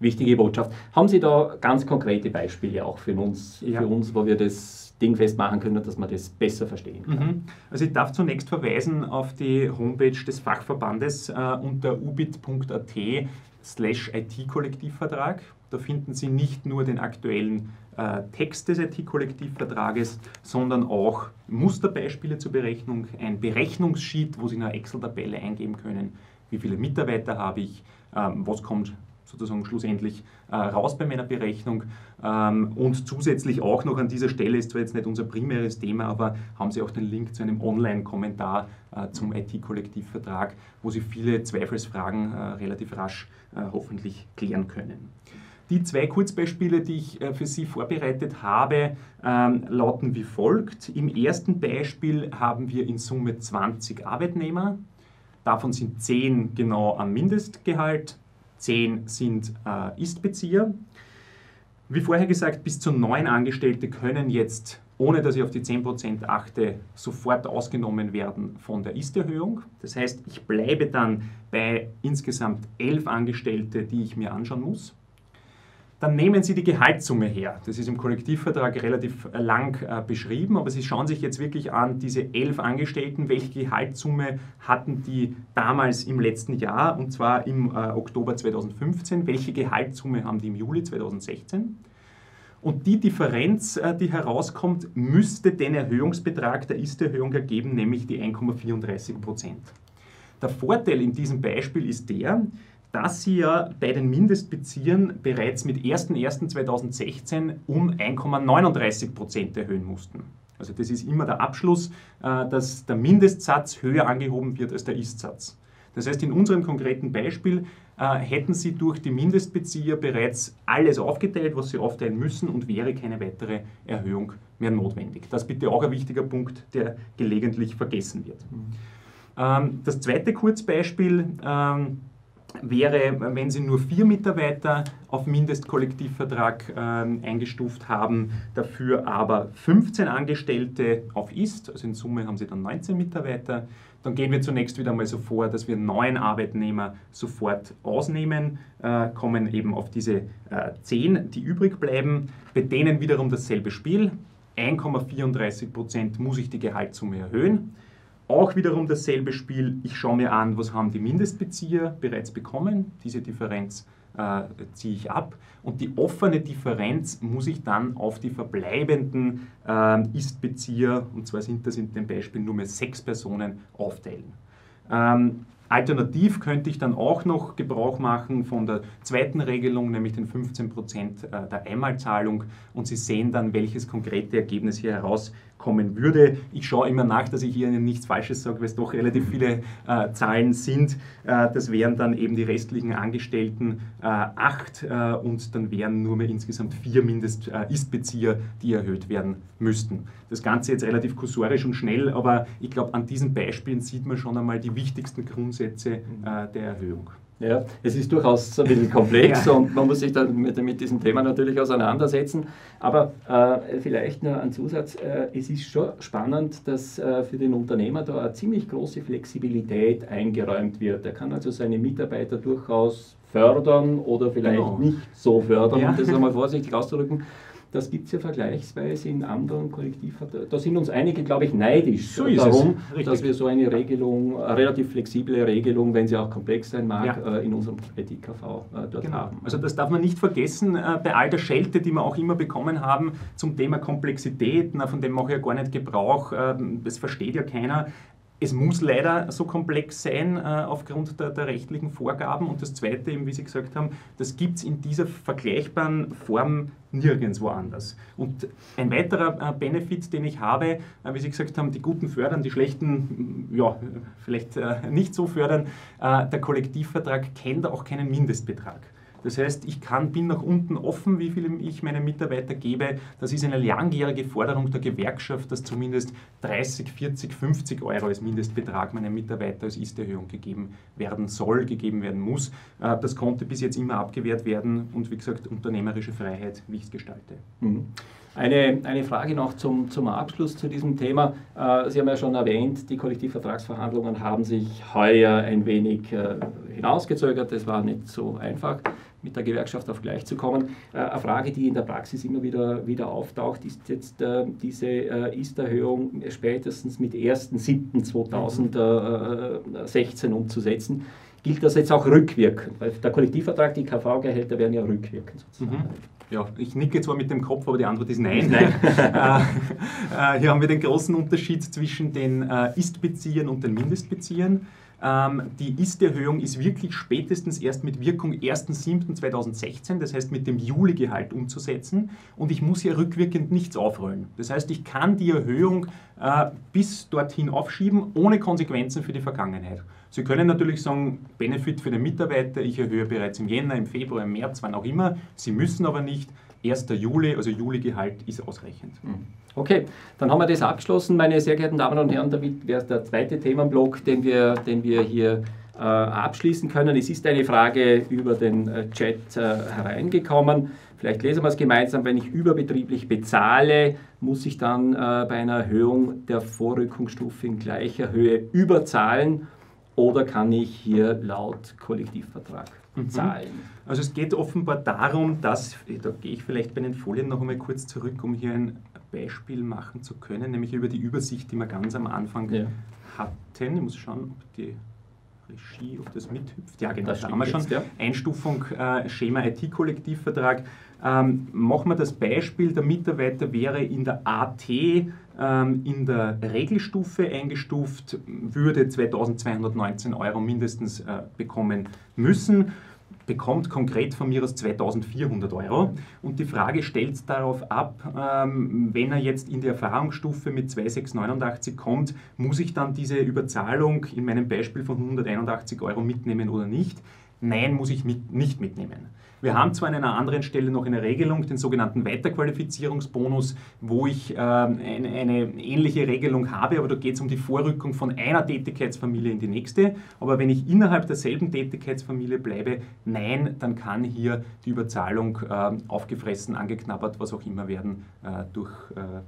Wichtige Botschaft. Haben Sie da ganz konkrete Beispiele auch für uns, ja. für uns wo wir das Ding festmachen können, dass man das besser verstehen kann? Mhm. Also ich darf zunächst verweisen auf die Homepage des Fachverbandes äh, unter ubit.at slash IT-Kollektivvertrag. Da finden Sie nicht nur den aktuellen äh, Text des IT-Kollektivvertrages, sondern auch Musterbeispiele zur Berechnung, ein Berechnungssheet, wo Sie in einer Excel-Tabelle eingeben können, wie viele Mitarbeiter habe ich, ähm, was kommt sozusagen schlussendlich äh, raus bei meiner Berechnung. Ähm, und zusätzlich auch noch an dieser Stelle, ist zwar jetzt nicht unser primäres Thema, aber haben Sie auch den Link zu einem Online-Kommentar äh, zum IT-Kollektivvertrag, wo Sie viele Zweifelsfragen relativ rasch hoffentlich klären können. Die zwei Kurzbeispiele, die ich äh, für Sie vorbereitet habe, ähm, lauten wie folgt. Im ersten Beispiel haben wir in Summe 20 Arbeitnehmer. Davon sind 10 genau am Mindestgehalt, 10 sind äh, Ist-Bezieher. Wie vorher gesagt, bis zu 9 Angestellte können jetzt, ohne dass ich auf die 10% achte, sofort ausgenommen werden von der Ist-Erhöhung. Das heißt, ich bleibe dann bei insgesamt 11 Angestellte, die ich mir anschauen muss dann nehmen Sie die Gehaltssumme her. Das ist im Kollektivvertrag relativ äh, lang äh, beschrieben, aber Sie schauen sich jetzt wirklich an, diese elf Angestellten, welche Gehaltssumme hatten die damals im letzten Jahr, und zwar im äh, Oktober 2015, welche Gehaltssumme haben die im Juli 2016. Und die Differenz, die herauskommt, müsste den Erhöhungsbetrag der Ist-Erhöhung ergeben, nämlich die 1,34 Prozent. Der Vorteil in diesem Beispiel ist der, dass sie ja bei den Mindestbeziehern bereits mit 01.01.2016 um 1,39 Prozent erhöhen mussten. Also das ist immer der Abschluss, äh, dass der Mindestsatz höher angehoben wird als der Istsatz. Das heißt, in unserem konkreten Beispiel äh, hätten Sie durch die Mindestbezieher bereits alles aufgeteilt, was Sie aufteilen müssen und wäre keine weitere Erhöhung mehr notwendig. Das bitte auch ein wichtiger Punkt, der gelegentlich vergessen wird. Mhm. Ähm, das zweite Kurzbeispiel ähm, wäre, wenn Sie nur vier Mitarbeiter auf Mindestkollektivvertrag äh, eingestuft haben, dafür aber 15 Angestellte auf Ist, also in Summe haben Sie dann 19 Mitarbeiter, dann gehen wir zunächst wieder mal so vor, dass wir neun Arbeitnehmer sofort ausnehmen, äh, kommen eben auf diese äh, 10, die übrig bleiben, bei denen wiederum dasselbe Spiel. 1,34 Prozent muss ich die Gehaltssumme erhöhen. Auch wiederum dasselbe Spiel, ich schaue mir an, was haben die Mindestbezieher bereits bekommen, diese Differenz äh, ziehe ich ab. Und die offene Differenz muss ich dann auf die verbleibenden äh, Ist-Bezieher, und zwar sind das in dem Beispiel nur mehr sechs Personen, aufteilen. Ähm, Alternativ könnte ich dann auch noch Gebrauch machen von der zweiten Regelung, nämlich den 15% äh, der Einmalzahlung. Und Sie sehen dann, welches konkrete Ergebnis hier herauskommen würde. Ich schaue immer nach, dass ich Ihnen nichts Falsches sage, weil es doch relativ viele äh, Zahlen sind. Äh, das wären dann eben die restlichen Angestellten äh, acht äh, und dann wären nur mehr insgesamt vier Mindest-Ist-Bezieher, äh, die erhöht werden müssten. Das Ganze jetzt relativ kursorisch und schnell, aber ich glaube, an diesen Beispielen sieht man schon einmal die wichtigsten Grundsätze äh, der Erhöhung. Ja, es ist durchaus ein bisschen komplex ja. und man muss sich dann mit, mit, diesem Thema natürlich auseinandersetzen. Aber äh, vielleicht nur ein Zusatz, äh, es ist schon spannend, dass äh, für den Unternehmer da eine ziemlich große Flexibilität eingeräumt wird. Er kann also seine Mitarbeiter durchaus fördern oder vielleicht genau. nicht so fördern, ja. um das einmal vorsichtig auszudrücken. Das gibt es ja vergleichsweise in anderen Kollektivverträgen. Da sind uns einige, glaube ich, neidisch so darum, dass wir so eine Regelung, eine relativ flexible Regelung, wenn sie auch komplex sein mag, ja. Äh, in unserem ITKV äh, dort genau. haben. Also das darf man nicht vergessen, äh, bei all der Schelte, die wir auch immer bekommen haben zum Thema Komplexität, von dem mache ich ja gar nicht Gebrauch, ähm, das versteht ja keiner. Es muss leider so komplex sein äh, aufgrund der, der, rechtlichen Vorgaben. Und das Zweite, eben, wie Sie gesagt haben, das gibt es in dieser vergleichbaren Form nirgends woanders. Und ein weiterer äh, Benefit, den ich habe, äh, wie Sie gesagt haben, die Guten fördern, die Schlechten ja, vielleicht äh, nicht so fördern. Äh, der Kollektivvertrag kennt auch keinen Mindestbetrag. Das heißt, ich kann, bin nach unten offen, wie viel ich meinen Mitarbeiter gebe. Das ist eine langjährige Forderung der Gewerkschaft, dass zumindest 30, 40, 50 Euro als Mindestbetrag meinem Mitarbeiter als Ist-Erhöhung gegeben werden soll, gegeben werden muss. Äh, das konnte bis jetzt immer abgewehrt werden und wie gesagt, unternehmerische Freiheit, wie ich es gestalte. Mhm. Eine, eine Frage noch zum, zum Abschluss zu diesem Thema. Äh, Sie haben ja schon erwähnt, die Kollektivvertragsverhandlungen haben sich heuer ein wenig äh, hinausgezögert. Das war nicht so einfach mit der Gewerkschaft auf gleich zu kommen. Äh, eine Frage, die in der Praxis immer wieder, wieder auftaucht, ist jetzt äh, diese äh, Ist-Erhöhung spätestens mit 1.7.2016 umzusetzen. Gilt das jetzt auch rückwirkend? Weil der Kollektivvertrag, die KV-Gehälter werden ja rückwirkend sozusagen. Mhm. Ja, ich nicke zwar mit dem Kopf, aber die Antwort ist nein. nein. Äh, äh, hier haben wir den großen Unterschied zwischen den äh, Ist-Beziehern und den Mindestbeziehern. Ähm, die Ist-Erhöhung ist wirklich spätestens erst mit Wirkung 1.7.2016, das heißt mit dem Juli-Gehalt umzusetzen und ich muss ja rückwirkend nichts aufrollen. Das heißt, ich kann die Erhöhung äh, bis dorthin aufschieben, ohne Konsequenzen für die Vergangenheit. Sie können natürlich sagen, Benefit für den Mitarbeiter, ich erhöhe bereits im Jänner, im Februar, im März, wann auch immer. Sie müssen aber nicht. 1. Juli, also Juli-Gehalt, ist ausreichend. Mhm. Okay, dann haben wir das abgeschlossen. Meine sehr geehrten Damen und Herren, damit wäre der zweite Themenblock, den wir, den wir hier äh, abschließen können. Es ist eine Frage über den äh, Chat äh, hereingekommen. Vielleicht lesen wir es gemeinsam. Wenn ich überbetrieblich bezahle, muss ich dann äh, bei einer Erhöhung der Vorrückungsstufe in gleicher Höhe überzahlen oder kann ich hier laut Kollektivvertrag mhm. zahlen? Also es geht offenbar darum, dass, da gehe ich vielleicht bei den Folien noch einmal kurz zurück, um hier ein Beispiel machen zu können, nämlich über die Übersicht, die wir ganz am Anfang ja. hatten. Ich muss schauen, ob die Regie, ob das mithüpft. Ja, genau, das da haben wir schon. Jetzt, ja. Einstufung äh, Schema IT-Kollektivvertrag. Ähm, machen wir das Beispiel, der Mitarbeiter wäre in der AT ähm, in der Regelstufe eingestuft, würde 2219 Euro mindestens äh, bekommen müssen bekommt konkret von mir aus 2400 Euro. Und die Frage stellt darauf ab, ähm, wenn er jetzt in die Erfahrungsstufe mit 2689 kommt, muss ich dann diese Überzahlung in meinem Beispiel von 181 Euro mitnehmen oder nicht? Nein, muss ich mit, nicht mitnehmen. Wir haben zwar an einer anderen Stelle noch eine Regelung, den sogenannten Weiterqualifizierungsbonus, wo ich äh, eine, ähnliche Regelung habe, aber da geht es um die Vorrückung von einer Tätigkeitsfamilie in die nächste. Aber wenn ich innerhalb derselben Tätigkeitsfamilie bleibe, nein, dann kann hier die Überzahlung äh, aufgefressen, angeknabbert, was auch immer werden äh, durch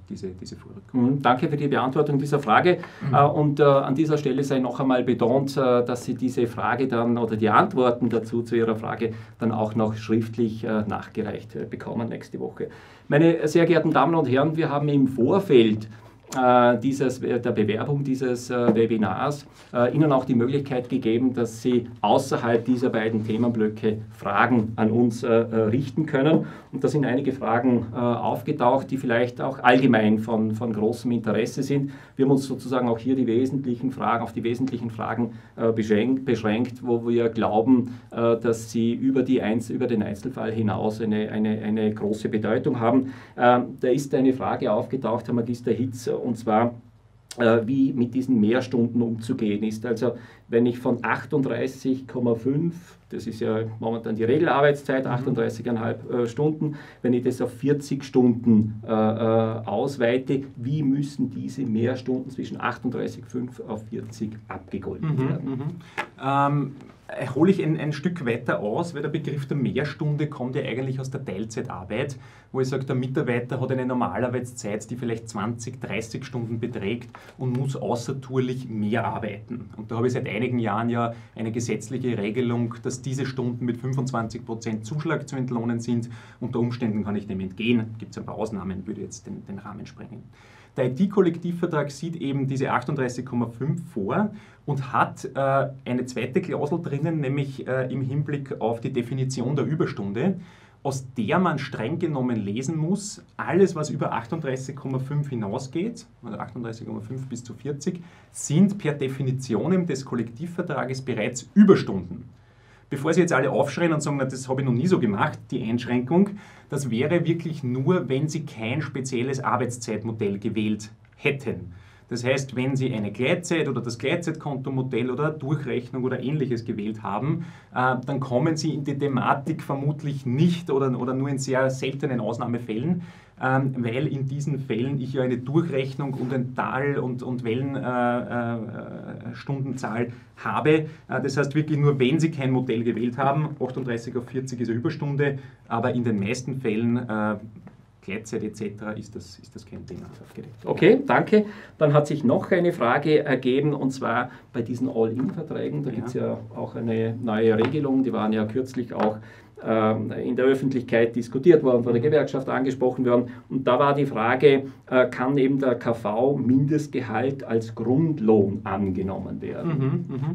diese, diese Vorrückung. Mhm, danke für die Beantwortung dieser Frage. Mhm. Und an dieser Stelle sei noch einmal betont, dass Sie diese Frage dann oder die Antworten dazu zu Ihrer Frage dann auch noch schriftlich äh, nachgereicht äh, bekommen nächste Woche. Meine sehr geehrten Damen und Herren, wir haben im Vorfeld dieses, der Bewerbung dieses äh, Webinars äh, Ihnen auch die Möglichkeit gegeben, dass Sie außerhalb dieser beiden Themenblöcke Fragen an uns richten können. Und da sind einige Fragen aufgetaucht, die vielleicht auch allgemein von, von großem Interesse sind. Wir haben uns sozusagen auch hier die wesentlichen Fragen, auf die wesentlichen Fragen beschränkt, wo wir glauben, dass sie über, die Einz über den Einzelfall hinaus eine, eine, eine große Bedeutung haben. Da ist eine Frage aufgetaucht, Herr Magister Hitz, und zwar äh, wie mit diesen Mehrstunden umzugehen ist. Also wenn ich von 38,5 das ist ja momentan die Regelarbeitszeit, 38,5 mhm. äh, Stunden. Wenn ich das auf 40 Stunden äh, äh, ausweite, wie müssen diese Mehrstunden zwischen 38,5 auf 40 abgegolten mhm, werden? Mhm. Ähm, hole ich ein, ein, Stück weiter aus, weil der Begriff der Mehrstunde kommt ja eigentlich aus der Teilzeitarbeit, wo ich sage, der Mitarbeiter hat eine Normalarbeitszeit, die vielleicht 20, 30 Stunden beträgt und muss außertourlich mehr arbeiten. Und da habe ich seit einigen Jahren ja eine gesetzliche Regelung, dass diese Stunden mit 25 Prozent Zuschlag zu entlohnen sind. Unter Umständen kann ich dem entgehen. Gibt es ein paar Ausnahmen, würde jetzt den, den Rahmen sprengen. Der IT-Kollektivvertrag sieht eben diese 38,5 vor und hat äh, eine zweite Klausel drinnen, nämlich äh, im Hinblick auf die Definition der Überstunde, aus der man streng genommen lesen muss, alles, was über 38,5 hinausgeht, oder 38,5 bis zu 40, sind per Definition des Kollektivvertrages bereits Überstunden bevor Sie jetzt alle aufschreien und sagen, das habe ich noch nie so gemacht, die Einschränkung, das wäre wirklich nur, wenn Sie kein spezielles Arbeitszeitmodell gewählt hätten. Das heißt, wenn Sie eine Gleitzeit oder das Gleitzeitkontomodell oder Durchrechnung oder ähnliches gewählt haben, äh, dann kommen Sie in die Thematik vermutlich nicht oder, nur in sehr seltenen Ausnahmefällen, weil in diesen Fällen ich ja eine Durchrechnung und ein Tal- und, und Wellenstundenzahl äh, äh, habe. Äh, das heißt wirklich nur, wenn Sie kein Modell gewählt haben, 38 auf 40 ist eine Überstunde, aber in den meisten Fällen Gleitzeit etc. ist das, ist das kein Thema. Okay, danke. Dann hat sich noch eine Frage ergeben und zwar bei diesen All-In-Verträgen. Da ja. gibt es ja auch eine neue Regelung, die waren ja kürzlich auch ähm, in der Öffentlichkeit diskutiert worden, von der Gewerkschaft angesprochen worden. Und da war die Frage, äh, kann eben der KV-Mindestgehalt als Grundlohn angenommen werden? Mhm, mh.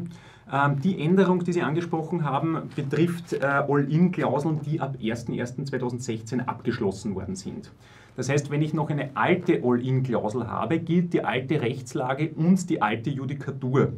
Ähm, die Änderung, die Sie angesprochen haben, betrifft äh, All-In-Klauseln, die ab 01.01.2016 abgeschlossen worden sind. Das heißt, wenn ich noch eine alte All-In-Klausel habe, gilt die alte Rechtslage und die alte Judikatur.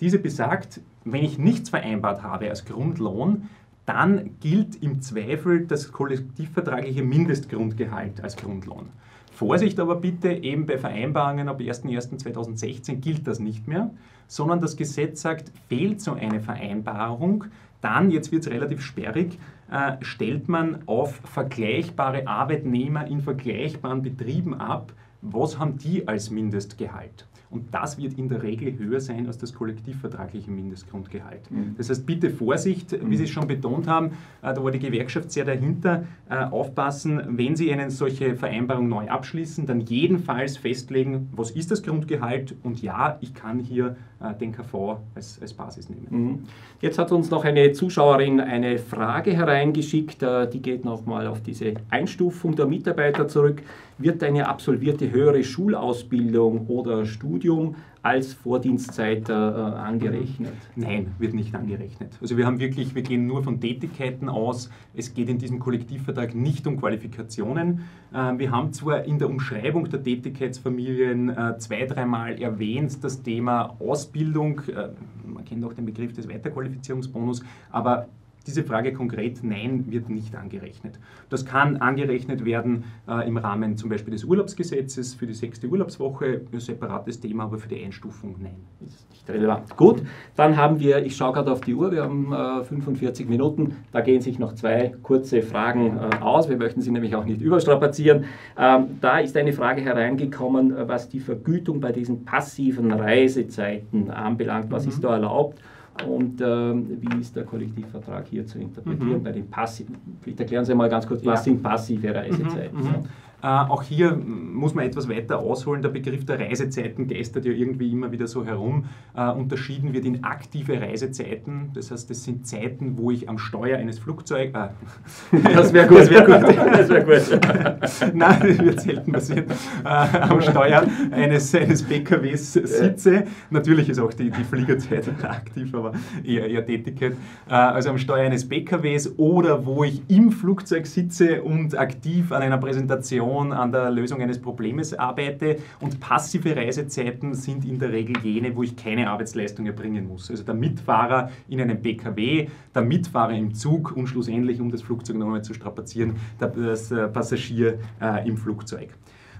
Diese besagt, wenn ich nichts vereinbart habe als Grundlohn, dann gilt im Zweifel das kollektivvertragliche Mindestgrundgehalt als Grundlohn. Vorsicht aber bitte, eben bei Vereinbarungen ab 01.01.2016 gilt das nicht mehr, sondern das Gesetz sagt, fehlt so eine Vereinbarung, dann, jetzt wird es relativ sperrig, äh, stellt man auf vergleichbare Arbeitnehmer in vergleichbaren Betrieben ab, was haben die als Mindestgehalt. Und das wird in der Regel höher sein als das kollektivvertragliche Mindestgrundgehalt. Mhm. Das heißt, bitte Vorsicht, wie Sie es schon betont haben, äh, da war die Gewerkschaft sehr dahinter, äh, aufpassen, wenn Sie eine solche Vereinbarung neu abschließen, dann jedenfalls festlegen, was ist das Grundgehalt und ja, ich kann hier den KV als, als Basis nehmen. Mhm. Jetzt hat uns noch eine Zuschauerin eine Frage hereingeschickt, die geht nochmal auf diese Einstufung der Mitarbeiter zurück. Wird eine absolvierte höhere Schulausbildung oder Studium als Vordienstzeit äh, angerechnet? Nein, wird nicht angerechnet. Also wir haben wirklich, wir gehen nur von Tätigkeiten aus. Es geht in diesem Kollektivvertrag nicht um Qualifikationen. Äh, wir haben zwar in der Umschreibung der Tätigkeitsfamilien äh, zwei, dreimal erwähnt das Thema Ausbildung. Äh, man kennt auch den Begriff des Weiterqualifizierungsbonus, aber diese Frage konkret, nein, wird nicht angerechnet. Das kann angerechnet werden äh, im Rahmen zum Beispiel des Urlaubsgesetzes für die sechste Urlaubswoche, ein separates Thema, aber für die Einstufung nein. Ist nicht relevant. Gut, dann haben wir, ich schaue gerade auf die Uhr, wir haben äh, 45 Minuten, da gehen sich noch zwei kurze Fragen äh, aus, wir möchten sie nämlich auch nicht überstrapazieren. Ähm, da ist eine Frage hereingekommen, äh, was die Vergütung bei diesen passiven Reisezeiten anbelangt, was mhm. ist da erlaubt? Und ähm, wie ist der Kollektivvertrag hier zu interpretieren mhm. bei den passiven. Bitte erklären Sie mal ganz kurz, was ja. sind passive Reisezeiten? Mhm. Mhm. Äh, auch hier muss man etwas weiter ausholen. Der Begriff der Reisezeiten geistert ja irgendwie immer wieder so herum. Äh, unterschieden wird in aktive Reisezeiten. Das heißt, das sind Zeiten, wo ich am Steuer eines Flugzeugs. Äh, das wäre gut. Das wäre gut. Das wär gut. Nein, das wird selten passieren. Äh, am Steuer eines, eines PKWs sitze. Natürlich ist auch die, die Fliegerzeit aktiv, aber eher, eher Tätigkeit. Also am Steuer eines PKWs oder wo ich im Flugzeug sitze und aktiv an einer Präsentation Person an der Lösung eines Problems arbeite und passive Reisezeiten sind in der Regel jene, wo ich keine Arbeitsleistung erbringen muss. Also der Mitfahrer in einem PKW, der Mitfahrer im Zug und schlussendlich, um das Flugzeug nochmal zu strapazieren, der, das äh, Passagier äh, im Flugzeug.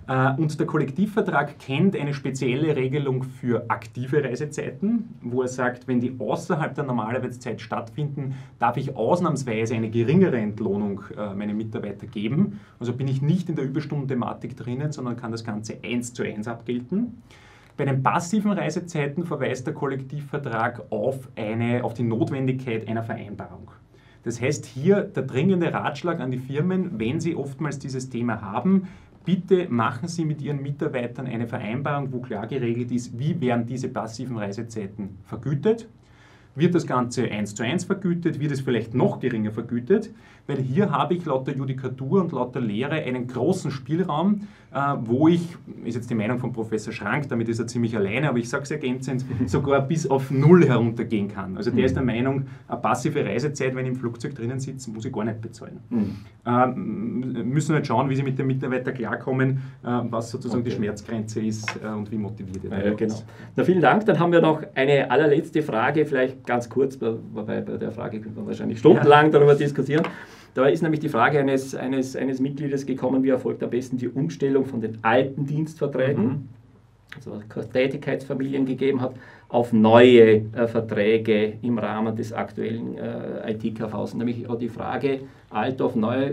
Äh, und der Kollektivvertrag kennt eine spezielle Regelung für aktive Reisezeiten, wo er sagt, wenn die außerhalb der Normalarbeitszeit stattfinden, darf ich ausnahmsweise eine geringere Entlohnung äh, meinen Mitarbeiter geben. Also bin ich nicht in der Überstundenthematik drinnen, sondern kann das Ganze eins zu eins abgelten. Bei den passiven Reisezeiten verweist der Kollektivvertrag auf, eine, auf die Notwendigkeit einer Vereinbarung. Das heißt hier der dringende Ratschlag an die Firmen, wenn sie oftmals dieses Thema haben, bitte machen Sie mit Ihren Mitarbeitern eine Vereinbarung, wo klar geregelt ist, wie werden diese passiven Reisezeiten vergütet. Wird das Ganze eins zu eins vergütet? Wird es vielleicht noch geringer vergütet? Weil hier habe ich laut der Judikatur und laut der Lehre einen großen Spielraum, äh, wo ich, ist jetzt die Meinung von Professor Schrank, damit ist er ziemlich alleine, aber ich sage es ergänzend, sogar bis auf Null heruntergehen kann. Also der ist der Meinung, eine passive Reisezeit, wenn ich im Flugzeug drinnen sitze, muss ich gar nicht bezahlen. Mhm. Ähm, müssen halt schauen, wie sie mit dem Mitarbeiter klarkommen, äh, was sozusagen okay. die Schmerzgrenze ist äh, und wie motiviert er ja, genau. Na, vielen Dank. Dann haben wir noch eine allerletzte Frage, vielleicht ganz kurz, wobei bei der Frage können wir wahrscheinlich stundenlang ja. darüber diskutieren. Da ist nämlich die Frage eines, eines, eines Mitgliedes gekommen, wie erfolgt am besten die Umstellung von den alten Dienstverträgen, mhm. also was Tätigkeitsfamilien gegeben hat, auf neue äh, Verträge im Rahmen des aktuellen äh, IT-KVs. Nämlich auch die Frage, alt auf neu,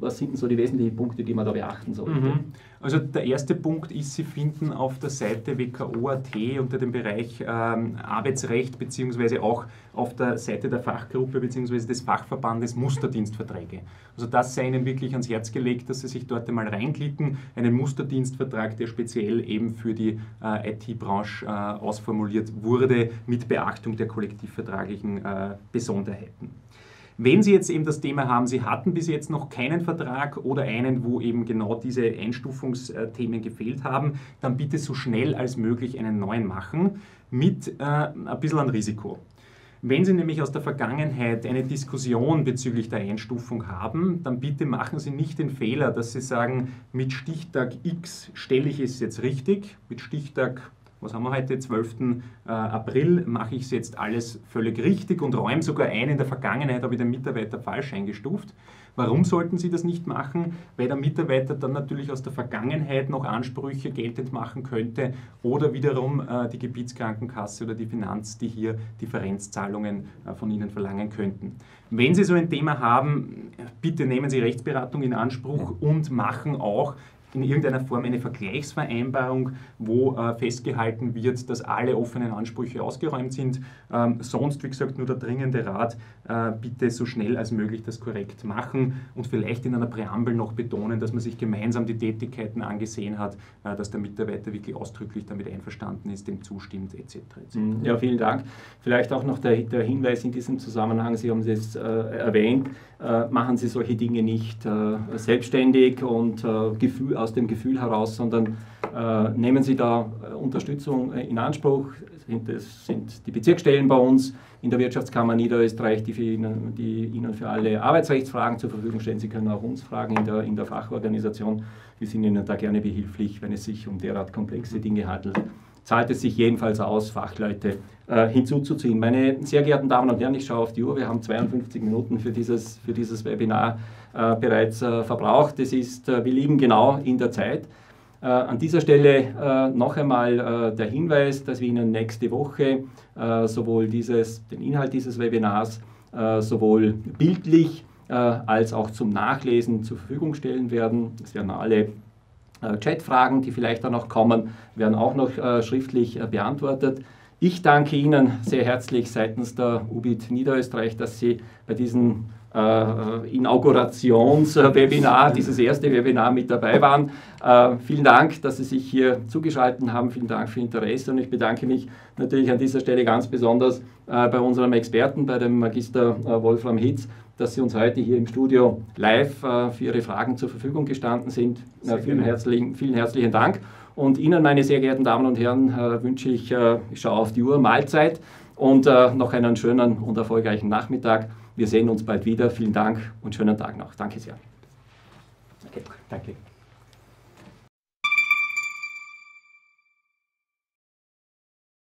was sind denn so die wesentlichen Punkte, die man da beachten sollte? Mhm. Also der erste Punkt ist, Sie finden auf der Seite WKO.at unter dem Bereich ähm, Arbeitsrecht beziehungsweise auch auf der Seite der Fachgruppe beziehungsweise des Fachverbandes Musterdienstverträge. Also das sei Ihnen wirklich ans Herz gelegt, dass Sie sich dort einmal reinklicken, einen Musterdienstvertrag, der speziell eben für die äh, IT-Branche äh, ausformuliert wurde mit Beachtung der kollektivvertraglichen äh, Besonderheiten. Wenn Sie jetzt eben das Thema haben, Sie hatten bis jetzt noch keinen Vertrag oder einen, wo eben genau diese Einstufungsthemen gefehlt haben, dann bitte so schnell als möglich einen neuen machen mit äh, ein bisschen an Risiko. Wenn Sie nämlich aus der Vergangenheit eine Diskussion bezüglich der Einstufung haben, dann bitte machen Sie nicht den Fehler, dass Sie sagen, mit Stichtag X stelle ich es jetzt richtig, mit Stichtag was haben wir heute, 12. Äh, April, mache ich es jetzt alles völlig richtig und räume sogar ein, in der Vergangenheit habe ich den Mitarbeiter falsch eingestuft. Warum sollten Sie das nicht machen? Weil der Mitarbeiter dann natürlich aus der Vergangenheit noch Ansprüche geltend machen könnte oder wiederum äh, die Gebietskrankenkasse oder die Finanz, die hier Differenzzahlungen äh, von Ihnen verlangen könnten. Wenn Sie so ein Thema haben, bitte nehmen Sie Rechtsberatung in Anspruch und machen auch in irgendeiner Form eine Vergleichsvereinbarung, wo äh, festgehalten wird, dass alle offenen Ansprüche ausgeräumt sind. Ähm, sonst, wie gesagt, nur der dringende Rat, äh, bitte so schnell als möglich das korrekt machen und vielleicht in einer Präambel noch betonen, dass man sich gemeinsam die Tätigkeiten angesehen hat, äh, dass der Mitarbeiter wirklich ausdrücklich damit einverstanden ist, dem zustimmt, etc. etc. Ja, vielen Dank. Vielleicht auch noch der, der Hinweis in diesem Zusammenhang, Sie haben es äh, erwähnt, äh, machen Sie solche Dinge nicht äh, selbstständig und Gefühl, aus dem Gefühl heraus, sondern nehmen Sie da Unterstützung in Anspruch. Das sind die Bezirksstellen bei uns in der Wirtschaftskammer Niederösterreich, die, Ihnen, die Ihnen für alle Arbeitsrechtsfragen zur Verfügung stellen. Sie können auch uns fragen in der, in der Fachorganisation. Wir sind Ihnen da gerne behilflich, wenn es sich um derart komplexe Dinge handelt zahlt es sich jedenfalls aus, Fachleute äh, hinzuzuziehen. Meine sehr geehrten Damen und Herren, ich schaue auf die Uhr, wir haben 52 Minuten für dieses, für dieses Webinar äh, bereits äh, verbraucht. Das ist, äh, wir liegen genau in der Zeit. Äh, an dieser Stelle äh, noch einmal der Hinweis, dass wir Ihnen nächste Woche sowohl dieses, den Inhalt dieses Webinars sowohl bildlich als auch zum Nachlesen zur Verfügung stellen werden. Es werden alle Chatfragen, die vielleicht dann noch kommen, werden auch noch äh, schriftlich äh, beantwortet. Ich danke Ihnen sehr herzlich seitens der UBIT Niederösterreich, dass Sie bei diesem äh, Inaugurationswebinar, dieses erste Webinar mit dabei waren. Äh, vielen Dank, dass Sie sich hier zugeschaltet haben. Vielen Dank für Ihr Interesse und ich bedanke mich natürlich an dieser Stelle ganz besonders äh, bei unserem Experten, bei dem Magister Wolfram Hitz, dass Sie uns heute hier im Studio live äh, für Ihre Fragen zur Verfügung gestanden sind. Äh, vielen, herzlichen, vielen herzlichen Dank. Und Ihnen, meine sehr geehrten Damen und Herren, äh, wünsche ich, ich schaue auf die Uhr, Mahlzeit und noch einen schönen und erfolgreichen Nachmittag. Wir sehen uns bald wieder. Vielen Dank und schönen Tag noch. Danke sehr. Okay, danke.